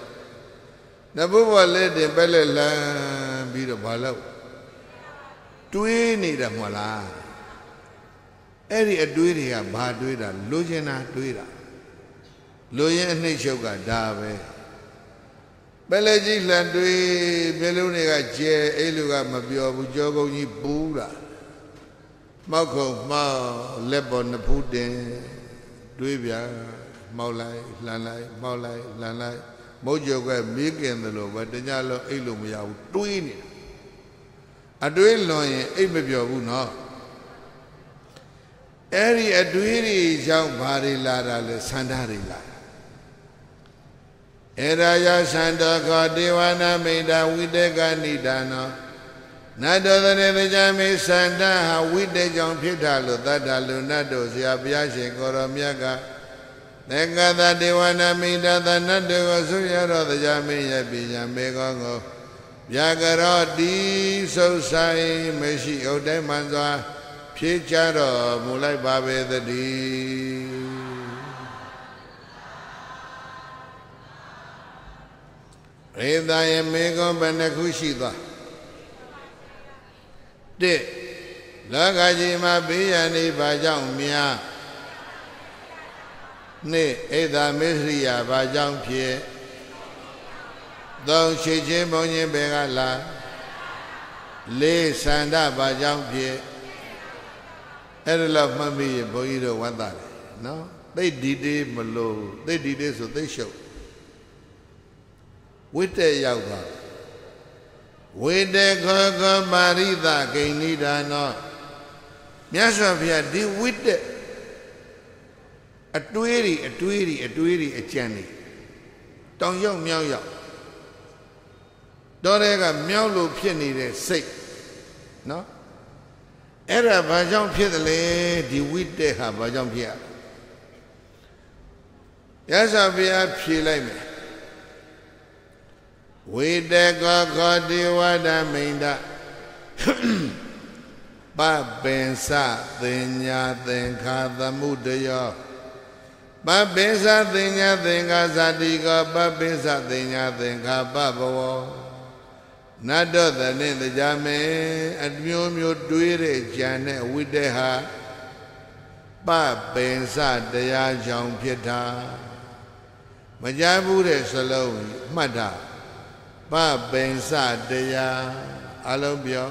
နဘုဘလေးတင်ပဲလက်လန်းပြီးတော့ဘာလို့တွေးနေတာမဟုတ်လား အဲ့ဒီအတွေးတွေကဘာတွေးတာလိုချင်တာတွေးတာလိုရင်အနှိမ့်ချုပ်ကဒါပဲပဲလက်ကြီးလှန်တွေးမျိုးလုံးတွေကကျဲအဲ့လူကမပြောဘူးကြောကုန်းကြီးပူးတာမောက်ခုံမောက်လက်ပေါ်နှစ်ဖူးတင်တွေးပြန်မောက်လိုက်လှန်လိုက်မောက်လိုက်လှန်လိုက်မုတ်ကြောကမေးကင်တယ်လို့ပဲတညလုံးအိတ်လို့မရဘူးတွေးနေတာအတွေးလွန်ရင်အိတ်မပြောဘူးနော် အဲ့ဒီအတွေးတွေကြောင့်ဘာတွေလာတာလဲဆန္ဒတွေလာအဲ့ဒါယသန္တောခောဒေဝနာမိတာဝိတေကဏိဒါနောနတ်တော်တဲ့တရားမေသန္တဟာဝိတေကြောင့်ဖြစ်တာလို့သတ္တလူနတ်တို့ဆရာဘုရားရှင်ကိုရောမြတ်ကသေကသဒေဝနာမိတာသနတ်တို့ကိုဆုရတော်တရားမင်းရဲ့ပညာမေကောကိုဗျာကရောတိဆုဆိုင်မရှိဥဒ္ဓမှန်စွာ ဖြည့်ကြတော်မူလိုက်ပါပေသတည်းရေသာယမေကောဘယ်နှခုရှိသွားတစ်လောကကြီးမှာဘေးရန်နေဘာကြောင့်များနှစ်ဣဒာမေရိယာဘာကြောင့်ဖြစ်သုံးရှိချင်းဘုံချင်းဘယ်ကလာလေးသန္ဓဘာကြောင့်ဖြစ် အဲ့ဒါလောက်မှတ်မိရင်ဘုန်းကြီးတို့ဝတ်တာတယ်နော်သိဒီတေးမလို့သိဒီတေးဆိုသိရှုပ်ဝိတ္တရောက်သွားဝိတ္တခောခောပါရိသဂိဏိဒါနောမြတ်စွာဘုရားဒီဝိတ္တအတွေးတွေအတွေးတွေအတွေးတွေအကြံတွေတောင်ရောက်မြောက်ရောက်တော့တဲ့ကမြောက်လို့ဖြစ်နေတဲ့စိတ်နော် အဲ့ဒါဘာကြောင့်ဖြစ်တယ်လဲဒီဝိတ္တဟာဘာကြောင့်ဖြစ်ရရသော်ဘုရားဖြေလိုက်မယ်ဝိတကောခောတိဝဒမိန်ဒပပင်စသင်ညာသင်္ခာသမှုတယောပပင်စသင်ညာသင်္ခာဇာတိကောပပင်စသင်ညာသင်္ခာပဘဝ နတ်တော်တနဲ့တရားမင်းအမျိုးမျိုးတွေးတဲ့ကြံတဲ့ဝိတ္တဟာပပင်စတရားကြောင့်ဖြစ်တာမကြဘူးတဲ့စလုံးမှတ်တာပပင်စတရားအလုံးပြော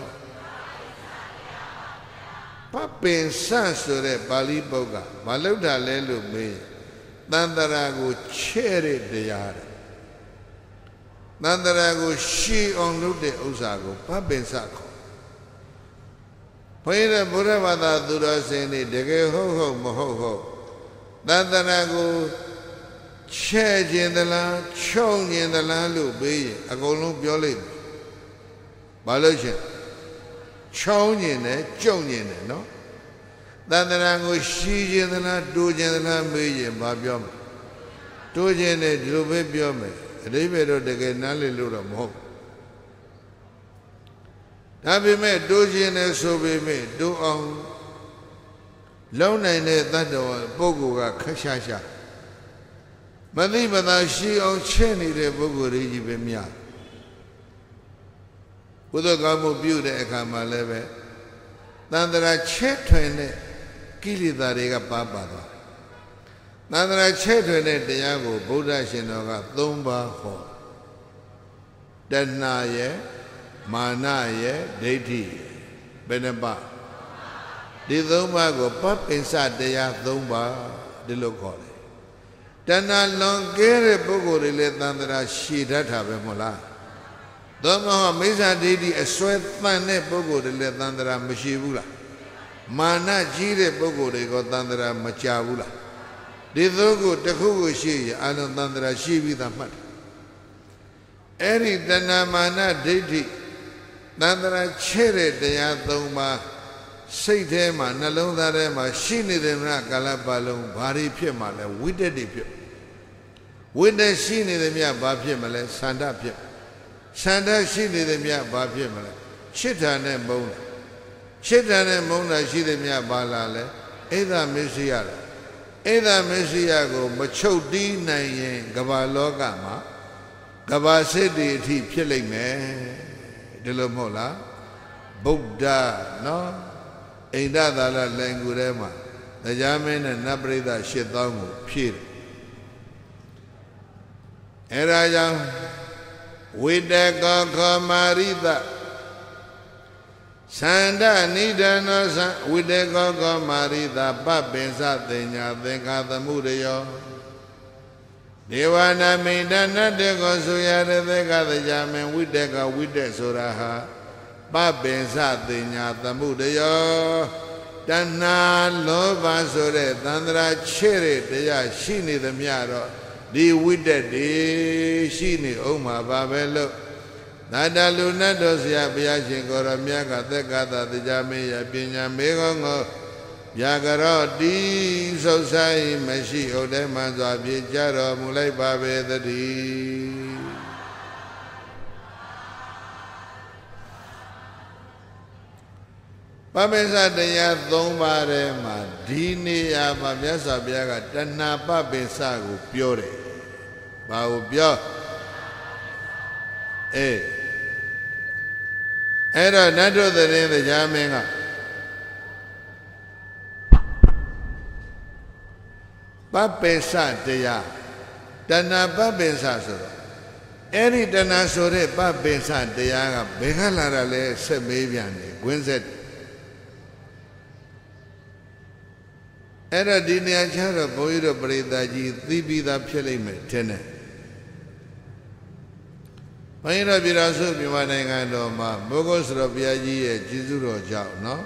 ပပင်စဆိုတဲ့ပါဠိပုဒ်ကမလောက်တာလဲလို့မေးတန်တရာကိုချဲ့တဲ့တရားတဲ့ တန်တရာကိုရှည်အောင်လုပ်တဲ့ဥစ္စာကိုပပင်စခေါ်ဘုရားဗုဒ္ဓဘာသာသူတော်စင်တွေတကယ်ဟုတ်ဟုတ်မဟုတ်ဟုတ်တန်တရာကိုချဲ့ခြင်းသလားချုံခြင်းသလားလို့ပေးရင်အကုန်လုံးပြောလိုက်မယ်။ဘာလို့ရှင်ချောင်းခြင်းနဲ့ကြုံခြင်းနဲ့နော်။တန်တရာကိုရှည်ခြင်းသလားတိုးခြင်းသလားမေးရင်ဘာပြောမလဲ။တိုးခြင်းနဲ့ဒီလိုပဲပြောမယ်။ အတိပ္ပယ်တော့တကယ်နားလည်လို့တော့မဟုတ်။ဒါပေမဲ့တိုးခြင်းနဲ့ဆိုပေမဲ့တိုးအောင်လုံးနိုင်တဲ့တတ္တဝါပုဂ္ဂိုလ်ကခက်ရှားရှားမသိမသာရှိအောင်ချဲ့နေတဲ့ပုဂ္ဂိုလ်ကြီးပဲများဘုဒ္ဓကောင်းမှုပြုတဲ့အခါမှာလည်းပဲတန်တရာချဲ့ထွင်တဲ့ကိလေသာတွေကပါပါသွား တန်တရာချဲ့ထွင်တဲ့တရားကိုဗုဒ္ဓရှင်တော်က၃ပါးဟောတဏှာရဲ့မာနရဲ့ဒိဋ္ဌိဘယ်နှပါဒီ၃ပါးကိုပပ္ပိစတရား၃ပါးဒီလိုခေါ်တယ်တဏှာလွန်ကဲတဲ့ပုဂ္ဂိုလ်တွေလည်းသံတရာရှည်တတ်တာပဲမဟုတ်လားသို့မဟုတ်မိစ္ဆာဒိဋ္ဌိအစွဲတန်တဲ့ပုဂ္ဂိုလ်တွေလည်းသံတရာမရှိဘူးလားမာနကြီးတဲ့ပုဂ္ဂိုလ်တွေကသံတရာမကြဘူးလား ဒီသုံးခုတစ်ခုခုရှိရင်အလုံးသံတရာရှိပြီးသားမှတ်တယ်အဲ့ဒီတဏမာနဒိဋ္ဌိသံတရာချဲ့တဲ့တရား၃ပါးစိတ်ထဲမှာနှလုံးသားထဲမှာရှိနေတဲ့မြတ်ကာလပတ်လုံးဘာတွေဖြစ်မှာလဲဝိတ္တတွေဖြစ်ဝိတ္တရှိနေတဲ့မြတ်ဘာဖြစ်မလဲဆန္ဒဖြစ်ဆန္ဒရှိနေတဲ့မြတ်ဘာဖြစ်မလဲချစ်တာနဲ့မုန်းတာချစ်တာနဲ့မုန်းတာရှိတဲ့မြတ်ဘာလာလဲအိဒါမစ္စရိယလား အိဒါမစ္စရိယကိုမချုပ်တီးနိုင်ရင်ကမ္ဘာလောကမှာကမ္ဘာစစ်တွေအထိဖြစ်လိမ့်မယ်ဒီလိုမဟုတ်လားဗုဒ္ဓနော်အိန္ဒသာလလိုင်ကူထဲမှာတရားမင်းနဲ့နတ်ပရိသတ်၈000ကိုဖြည့်တယ်အဲဒါကြောင့်ဝိတကောခမာရိတ သန္ဒနိဒနောသဝိတကောခမာရိတပပင်စတင်ညာသင်္ခါသမှုရယောဒေဝနာမိန်တနတ္တကိုဆိုရတဲ့သက္ကတရားမင်းဝိတကဝိတဆိုတာဟာပပင်စတင်ညာသမှုတယောတဏှာလောဘဆိုတဲ့သန္တရာချဲ့တဲ့တရားရှိနေသမျှတော့ဒီဝိတက်တွေရှိနေအောင်မှာပါပဲလို့ သာတလူနတ်တော်ဆရာဘုရားရှင်ကိုရောမြတ်ကသက္ကသတရားမေးရပညာမေးကောကိုဗျာကရောတိဆုတ်ဆိုင်မရှိဥဒ္ဓမံစွာပြေကြတော်မူလိုက်ပါပဲတည်းပမေသတရား၃ပါးထဲမှာဒီနေရာမှာမြတ်စွာဘုရားကတဏှာပပိစကိုပြောတယ်။ဘာကိုပြောအေး အဲ့တော့နတ်တို့သတင်းတရားမင်းကပပိစတရားတဏှာပပိစဆိုတော့အဲ့ဒီတဏှာဆိုတဲ့ပပိစတရားကဘယ်ကလာတာလဲဆက်မေးပြန်တယ်ခွင်းဆက်အဲ့တော့ဒီနေရာချတော့ဘုန်းကြီးတို့ပရိသတ်ကြီးသိပြီးသားဖြစ်လိမ့်မယ်ထင်တယ် ဘုန်းကြီးတို့ပြည်တော်စုမြန်မာနိုင်ငံတော်မှာမိုးကုတ်စတော်ဘုရားကြီးရဲ့ကြီးစုတော်ကြောင့်နော်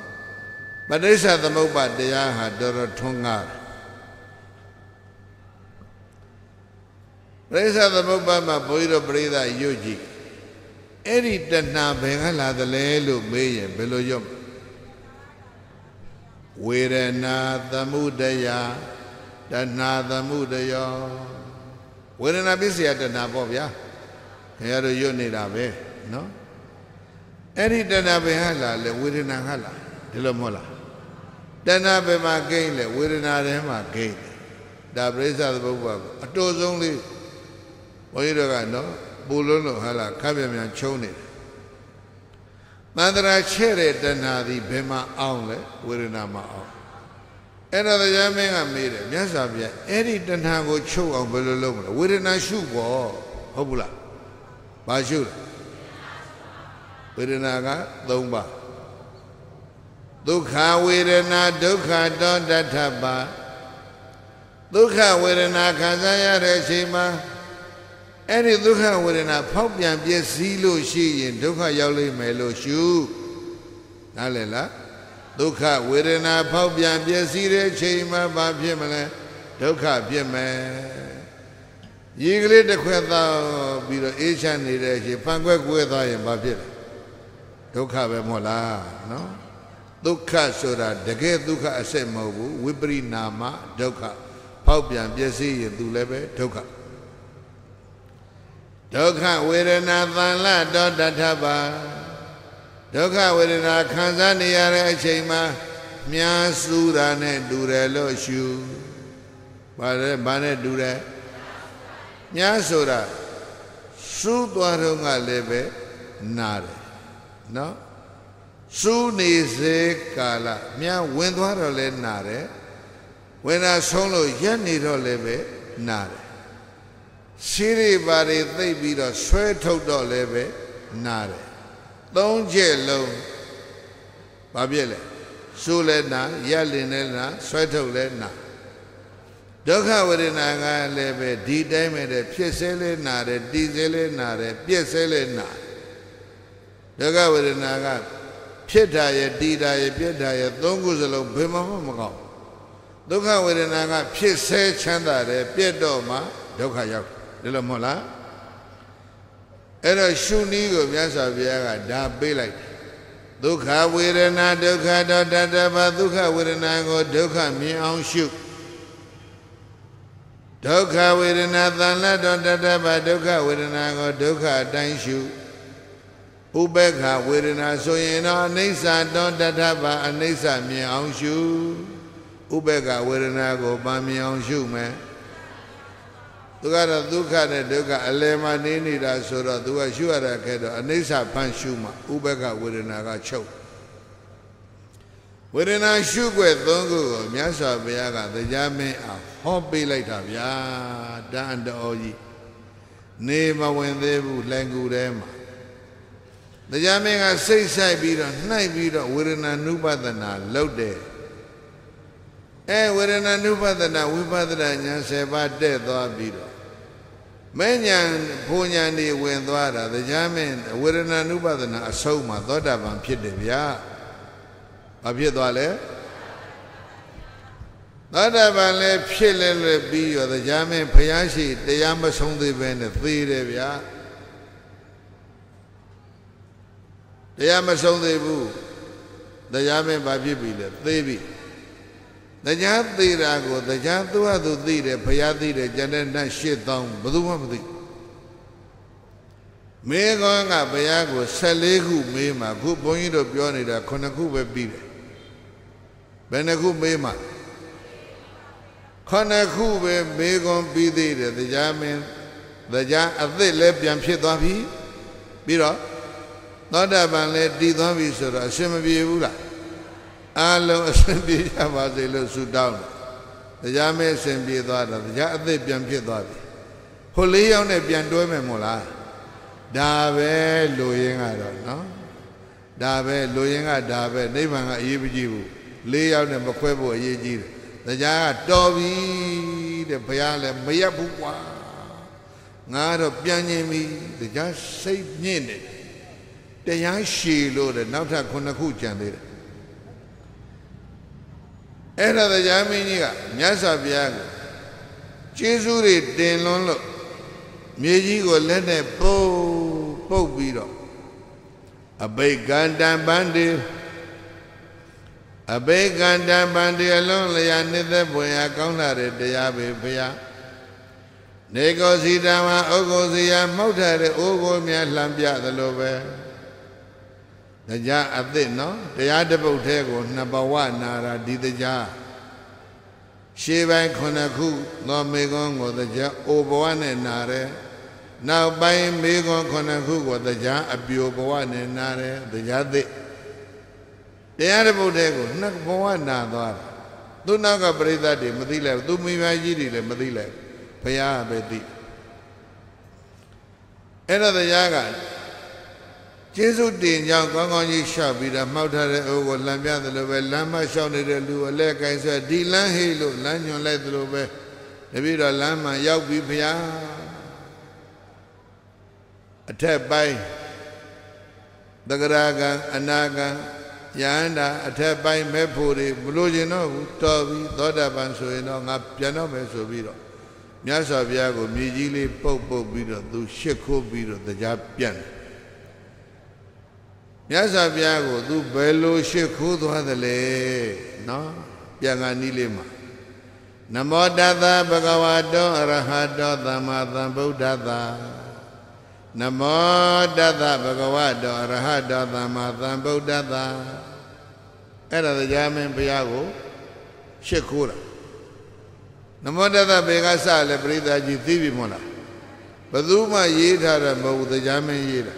ပဋိစ္စသမုပ္ပါတရားဟာတော်တော်ထွန်းကားတယ်ပဋိစ္စသမုပ္ပါမှာဘုန်းကြီးတို့ပြိဿရွတ်ကြည့်အဲ့ဒီတဏှာဘယ်ကလာသလဲလို့မေးရင်ဘယ်လိုရွတ်ဝေဒနာသမှုတရားတဏှာသမှုတရားဝေဒနာပစ္စယတဏှာပေါ့ဗျာ ခင်ဗျားတို့ရွတ်နေတာပဲနော်အဲ့ဒီတဏှာဘယ်ဟာလာလဲဝေဒနာဟာလာဒီလိုမဟုတ်လားတဏှာဘယ်မှာကိန်းလဲဝေဒနာထဲမှာကိန်းတယ်ဒါပရိစ္ဆသမုပ္ပါအတူဆုံးလေးဘုန်းကြီးတို့ကနော်ပူလုံးလို့ဟာလာခပ်ပြန်ပြန်ချုံနေတယ်တန္တရာချဲ့တဲ့တဏှာသည်ဘယ်မှာအောင်လဲဝေဒနာမှာအောင်အဲ့တော့တရားမင်းကမေးတယ်မြတ်စွာဘုရားအဲ့ဒီတဏှာကိုချုပ်အောင်ဘယ်လိုလုပ်မလဲဝေဒနာရှုပေါ့ဟုတ်ဘူးလား ဘာရှုလဲဝေဒနာက၃ပါးဒုက္ခဝေဒနာဒုက္ခတောတထပါဒုက္ခဝေဒနာခံစားရတဲ့အချိန်မှာအဲ့ဒီဒုက္ခဝေဒနာဖောက်ပြန်ပြည့်စည်လို့ရှိရင်ဒုက္ခရောက်လိမ့်မယ်လို့ရှုနားလည်လားဒုက္ခဝေဒနာဖောက်ပြန်ပြည့်စည်တဲ့ချိန်မှာဘာဖြစ်မလဲဒုက္ခဖြစ်မယ် ရေကလေးတစ်ခွက်သောပြီးတော့အေးချမ်းနေတဲ့အချိန်ဖန်ခွက်ကွဲသွားရင်ဘာဖြစ်လဲဒုက္ခပဲမဟုတ်လားနော်ဒုက္ခဆိုတာတကယ်ဒုက္ခအစစ်မဟုတ်ဘူးဝိပရိနာမဒုက္ခဖောက်ပြန်ပြည့်စည်ရင်သူလည်းပဲဒုက္ခဒုက္ခဝေဒနာသံလတောတထပါဒုက္ခဝေဒနာခံစားနေရတဲ့အချိန်မှာမြားစူးတာနဲ့တူတယ်လို့ရှုဘာလဲဘာနဲ့တူတယ် မြားဆိုတာစူးသွားတော့ကလည်းပဲနာတယ်နော်စူးနေစေကာလမြားဝင်သွားတော့လည်းနာတယ်ဝင်တာဆုံးလို့ရက်နေတော့လည်းပဲနာတယ်ရှိရိပါတွေသိပ်ပြီးတော့ဆွဲထုတ်တော့လည်းပဲနာတယ်သုံးချက်လုံးဘာဖြစ်လဲဆိုးလဲနာရက်လင်လဲနာဆွဲထုတ်လဲနာ ဒုက္ခဝေဒနာကလည်းပဲဒီတိုင်းပဲတဲ့ဖြစ်ဆဲလဲနာတယ်တည်ဆဲလဲနာတယ်ပြည့်ဆဲလဲနာဒုက္ခဝေဒနာကဖြစ်တာရဲ့တည်တာရဲ့ပြည့်တာရဲ့သုံးခုစလုံးဘယ်မှမကောင်းဒုက္ခဝေဒနာကဖြစ်ဆဲချမ်းသာတယ်ပြည့်တော့မှဒုက္ခရောက်ဒီလိုမဟုတ်လားအဲ့တော့ရှုနည်းကိုမြတ်စွာဘုရားကဒါပေးလိုက်ဒုက္ခဝေဒနာဒုက္ခတောတတဘာဒုက္ခဝေဒနာကိုဒုက္ခမြင်အောင်ရှု ဒုက္ခဝေဒနာသံလတ်တောတတဘာဒုက္ခဝေဒနာကိုဒုက္ခအတိုင်းရှုဥပေက္ခဝေဒနာဆိုရင်တော့အနိစ္စတောတတဘာအနိစ္စမြင်အောင်ရှုဥပေက္ခဝေဒနာကိုဗာမြင်အောင်ရှုမယ်သူကတော့ဒုက္ခနဲ့ဒုက္ခအလယ်မှာနေနေတာဆိုတော့သူကရှုရတာခဲ့တော့အနိစ္စဖန်ရှုမှဥပက္ခဝေဒနာကချုပ် ဝေဒနာရှုွက်သုံးခုကိုမြတ်စွာဘုရားကတရားမင်းအောင်ဟောပေးလိုက်တာဗျာတန်တော်ကြီးနေမဝင်သေးဘူးလှန်ကူထဲမှာတရားမင်းကစိတ်ဆိုင်ပြီးတော့နှိုက်ပြီးတော့ဝေဒနာနုပဒနာလုပ်တယ်အဲဝေဒနာနုပဒနာဝိပဒနာဉာဏ်7ပါးတက်သွားပြီးတော့မဲညာဘုံညာနေဝင်သွားတာတရားမင်းဝေဒနာနုပဒနာအဆုံးမှာသောတာပန်ဖြစ်တယ်ဗျာ ဘာဖြစ်သွားလဲသောတာပန်လည်းဖြစ်လဲလဲပြီးရောတရားမင်းဖျားရှိတရားမဆုံးသေးပဲနဲ့သေတယ်ဗျာတရားမဆုံးသေးဘူးတရားမင်းဘာဖြစ်ပြီလဲသေပြီတရားသိတာကိုတရားသူ့ဟာသူသိတယ်ဘုရားသိတယ်ကျန်တဲ့နတ်၈000ဘယ်သူမှမသိမေကောကဘုရားကို14ခုမေးမှခုဘုန်းကြီးတို့ပြောနေတာ9ခုပဲပြီးတယ် ဘယ်နှခုမေးမှ9ခုပဲမေကွန်ပြီးသေးတယ်တရားမင်းတရားအသစ်လည်းပြန်ဖြစ်သွားပြီပြီးတော့သောတာပန်လည်းတည်သွားပြီဆိုတော့အရှင်မပြေဘူးလားအားလုံးအစဉ်ပြေရပါစေလို့ဆုတောင်းတယ်တရားမဲ့အစဉ်ပြေသွားတာတရားအသက်ပြန်ဖြစ်သွားပြီဟိုလေးယောက်နဲ့ပြန်တွဲမယ်မို့လားဒါပဲလူရင်းကတော့နော်ဒါပဲလူရင်းကဒါပဲနိဗ္ဗာန်ကအရေးမကြီးဘူး လေးယောက်နဲ့မခွဲဖို့အရေးကြီးတယ်တရားကတော်ပြီတဲ့ဘုရားလည်းမရက်ဘူးကွာငါကတော့ပြန်ញင်ပြီတရားစိတ်မြင့်တယ်တရားရှည်လို့တဲ့နောက်ထပ်ခုနှစ်ခုကြံသေးတယ်အဲ့ဒါတရားမင်းကြီးကမြတ်စွာဘုရားကိုကျေးဇူးတွေတင်လွန်းလို့မြေကြီးကိုလက်နဲ့ပုတ်ပုတ်ပြီးတော့အဘိကန္တံပန္တိ အဘိကန္တံပန္တိအလုံးလျာနှစ်သက်ပွင့်ရာကောင်းလာတဲ့တရားပဲဘုရားနေကောစီတံဝဥက္ကိုစီယမောက်ထတဲ့အိုးကိုမြလှမ်းပြသလိုပဲတရားအသစ်နော်တရားတစ်ပုဒ်ထဲကိုနှစ်ဘဝနာရာဒီတရားရှေးပိုင်းခုနှစ်ခုသောမေကွန်းကိုတရားအိုဘဝနဲ့နာတယ်နောက်ပိုင်းမေကွန်းခုနှစ်ခုကိုတရားအပြိုဘဝနဲ့နာတယ်တရားသစ် တရားတစ်ပုဒ်ထဲကိုနှစ်ဘဝနာသွားတယ်သူနောက်ကပရိသတ်တွေမသိလိုက်ဘူးသူမိမကြီးတွေလည်းမသိလိုက်ဘုရားပဲသိအဲ့တော့တရားကကျေးဇူးတင်ကြောင်းကောင်းကောင်းကြီးရှောက်ပြီးတော့မှောက်ထားတဲ့အိုးကိုလမ်းပြသလိုပဲလမ်းမလျှောက်နေတဲ့လူအလဲကိုင်းဆွဲဒီလမ်းဟေးလို့လမ်းညွန်လိုက်သလိုပဲတပည့်တော်လမ်းမှရောက်ပြီးဘုရားအထက်ပိုင်းသဂရာကံအနာကံ ယန္တာအထက်ပိုင်းမဲ့ဖို့တွေမလို့ကျင်တော့ဘူးတော်ပြီသောတာပန်ဆိုရင်တော့ငါပြန်တော့မယ်ဆိုပြီးတော့မြတ်စွာဘုရားကိုမြေကြီးလေးပုတ်ပုတ်ပြီးတော့သူရှစ်ခိုးပြီးတော့တရားပြန်တယ်မြတ်စွာဘုရားကိုသူဘယ်လိုရှစ်ခိုးသွားသလဲနော်ပြန်ကနီးလေးမှာနမောတသဗုဒ္ဓဝါတောအရဟတောသမ္မာသမ္ဗုဒ္ဓသာနမောတသဗုဒ္ဓဝါတောအရဟတောသမ္မာသမ္ဗုဒ္ဓသာ အဲ့ဒါတရားမင်းဘုရားကိုရှစ်ခိုးတာနမောတသဘေကစလည်းပရိသတ်ကြီးသိပြီမဟုတ်လားဘယ်သူမှရေးထားတာမဟုတ်ဘူးတရားမင်းရေးတာ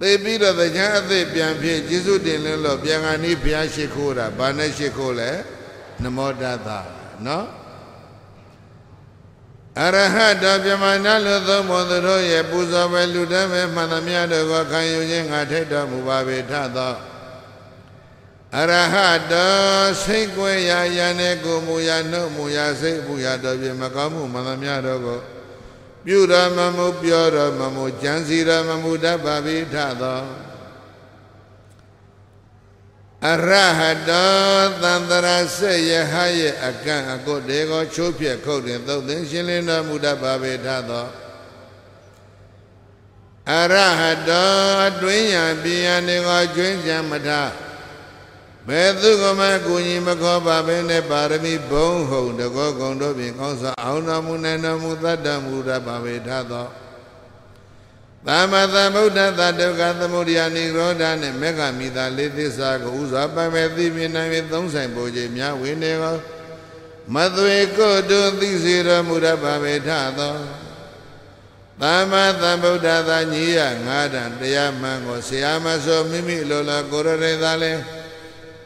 သိပြီးတော့တရားအသိပြန်ဖြစ်ကျေးဇူးတင်လို့လို့ပြန်ကနီးဘုရားရှိခိုးတာဘာနဲ့ရှိခိုးလဲနမောတသနော်အရဟတဗြဟ္မာဏလို့သုံးဖို့သူတို့ရဲ့ပူဇော်ပဲလူတည်းပဲမှန်သမျှတို့ကိုခံယူခြင်းငါထိတ်တော်မူပါပေထသော အရဟတစိတ်ကွယ်ရာယံနဲ့ကိုမူရာနှုတ်မူရာစိတ်မူရာတော်ဖြင့်မကောင်းမှုမှန်သမျှတို့ကိုပြုတော်မမှုပြောတော်မမှုကြံစီတော်မမှုတတ်ပါပြီထသောအရဟတောသန္တရာစေယဟရဲ့အကန့်အကုတ်တေကိုချိုးဖြက်ခုတ်တင်သုတ်သင်ရှင်းလင်းတော်မူတတ်ပါပေထသောအရဟတောအတွင်းရန်ပြည်ရန်တွေကိုကျွင်းကြံမထား ဘယ်သူကမှကိုကြီးမခေါ်ပါဘဲနဲ့ပါရမီဘုံဟုံတကောကုံတို့ဖြင့်ကောင်းစွာအောင်တော်မူနိုင်တော်မူသတ္တမူရပါဝေထသောသမ္မာသမ္ဗုဒ္ဓသတ္တကသမုဒယနိရောဓနဲ့မေဃမိတာလေးသစ္စာကိုဥစွာပိုင်မဲ့သိမြင်နိုင်၍သုံးဆိုင်ပိုခြင်းများဝိနေကောမသွေကိုတုသိစေတော်မူရပါဝေထသောသမ္မာသမ္ဗုဒ္ဓသာညီရငါးတန်တရားမှန်ကိုဆရာမဆိုမိမိလိုလားကိုရရေသာလဲ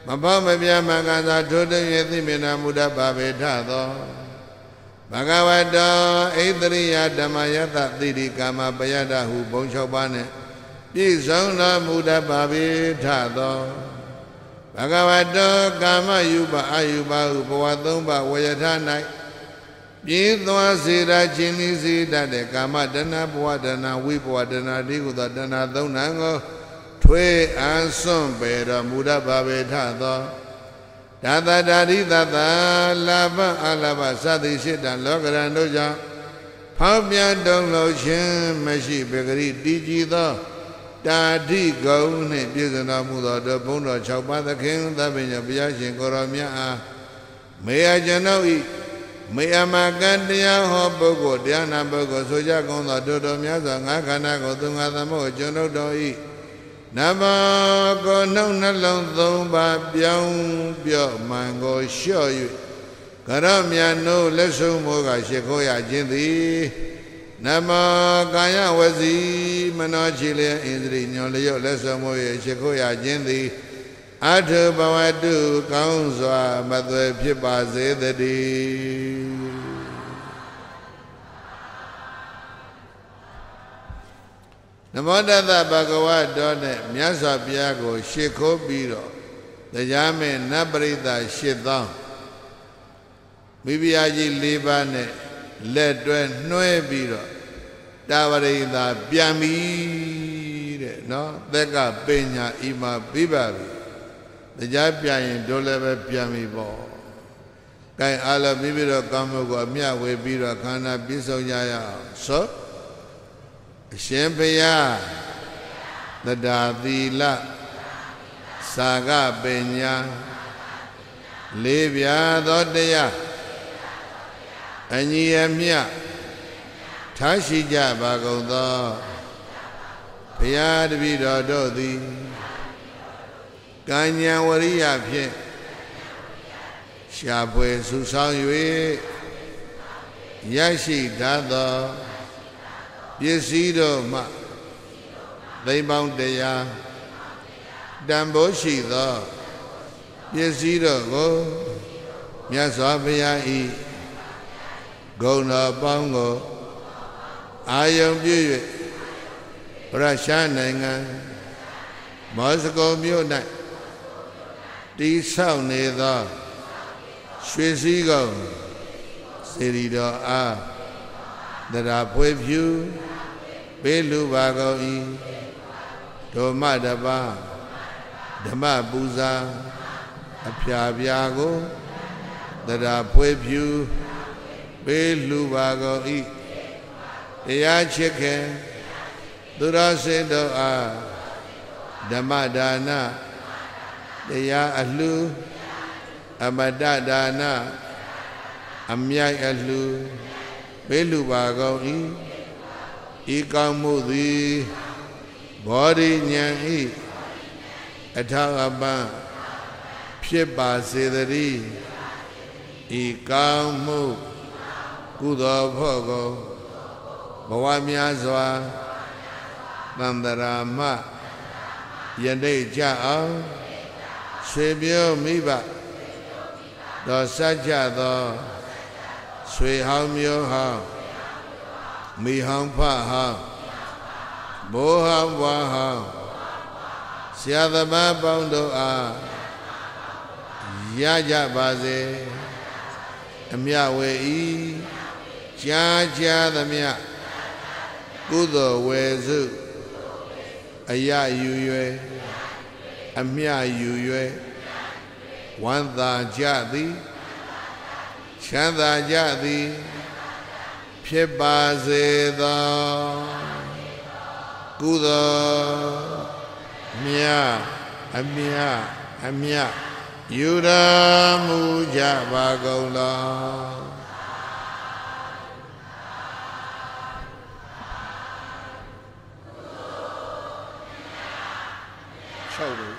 မဘောမပြမကသာထိုးတည်းသိမြင်နာမူတတ်ပါပေထသောဘဂဝတောဣတရိယဓမ္မယတတိရိကာမပယတဟုဘုံ၆ပါးနဲ့ပြည့်စုံတော်မူတတ်ပါပေထသောဘဂဝတောကာမယူပအာယူပဟုဘဝသုံးပါးဝယထ၌ပြည့်သွားစေတာခြင်းဤစေတတ်တဲ့ကာမတဏဘဝတဏဝိဘဝတဏဒီဟုသောတဏသုံးနံကို ထွေးအန်စွန့်ပေတော်မူတတ်ပါပေထသောဒါသတာရိသတလာဘအလဘသတိရှိတံလောကရန်တို့ကြောင့်ဖောက်ပြန်တုံလို့ခြင်းမရှိပေဂရိတည်ကြည်သောတာဓိဂုံနှင့်ပြည့်စုံတော်မူသောတဘုံတော်6ပါးသခင်သဗ္ဗညဘုရားရှင်ကိုရောမြတ်အားမေယကျွန်ုပ်ဤမေယမကံတရားဟောပုဂ္ဂိုလ်တရားနာပုဂ္ဂိုလ်ဆိုကြကုန်သောတို့တော်များစွာငါခန္ဓာကိုသူငါသမုတ်ကျွန်ုပ်တော်ဤ နမောကိုနှုတ်နှလုံးသုံးပါပြောင်းပြော့မှန်ကိုလျှော့၍ကရမြတ်နိုးလက်ဆုံးမောကရှိခိုးရခြင်းသည်နမောကာယဝစီမနောချီလျင်ဣန္ဒြိညွန်လျော့လက်ဆုံးမော၍ရှိခိုးရခြင်းသည်အထုဘဝတုကောင်းစွာမသွေဖြစ်ပါစေတည်း နမောတတဘဂဝတောနဲ့မြတ်စွာဘုရားကို ရှ िख ိုးပြီးတော့တရားမင်းနတ်ပရိသတ်၈000မိဖုရားကြီး၄ပါးနဲ့လက်တွဲနှွဲပြီးတော့တာဝရိသာပြန်ပြီတဲ့နော်သက်ကပညာဤမှာပြပါပြီတရားပြန်ရင်တို့လည်းပဲပြန်ပြီပေါ့ကဲအားလုံးပြီးပြီးတော့ကောင်းမှုကိုအမြဝေပြီးတော့ခန္ဓာပြည့်စုံကြရအောင်ဆို အရှင်ဘုရားတဒါသီလသာကပညာလေးပြာသောတရားအညီအမျှထားရှိကြပါကုန်သောဘုရားတပည့်တော်တို့သည်ကံဉဏ်ဝရိယဖြင့်ရှားဖွယ်ဆုဆောင်၍ရရှိတတ်သော ပစ္စည်းတို့မှသိမ့်ပေါင်းတရားတန်ဖိုးရှိသောပစ္စည်းတို့ကိုမြတ်စွာဘုရားဤဂုဏ်တော်ပေါင်းကိုအာယုံပြု၍ရုရှားနိုင်ငံမော်စကိုမြို့၌တည်ဆောက်နေသောရွှေစည်းကုန်းစေရီတော်အားတရားဖွေဖြူ ပေးလူပါကုန်၏ဓမ္မတပါဓမ္မပူဇာအဖျာပြာကိုတရားဖွေဖြူပေးလူပါကုန်၏တရားချစ်ခင်သူတော်စင်တို့အားဓမ္မဒါနတရားအလှအမတဒါနအမြိုက်အလှပေးလူပါကုန်၏ ဤကောင်းမှုသည်ဘောဓိဉာဏ်ဤအထောက်အပံ့ဖြစ်ပါစေတည်းဤကောင်းမှုကုသိုလ်ဖို့ကိုဘဝများစွာတန္တရာမယနေ့ကြအောင်ဆွေမျိုးမိဘတော်စัจကြသောဆွေဟောင်းမျိုးဟောင်း မိဟောင်းဖဟောင်းဘိုးဟောင်းဘွားဟောင်းဆရာသမားပေါင်းတို့အားရကြပါစေအမြဝေဤကြားကြားသမျှကုသိုလ်ဝယ်စုအယယူ၍အမြယူ၍ဝမ်းသာကြသည်ချမ်းသာကြသည် ဖြစ်ပါစေသောကုသိုလ်မြအမြအမြယူရမူကြပါကုန်လော၆လို့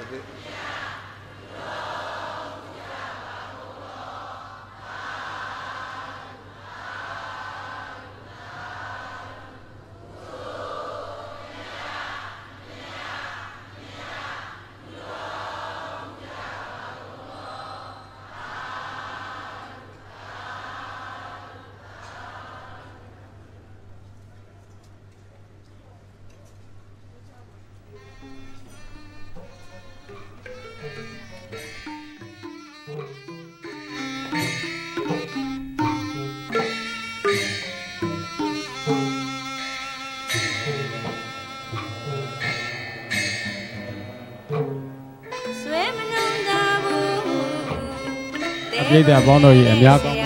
အပြိတ္တပေါင်းတို့၏အများကောင်း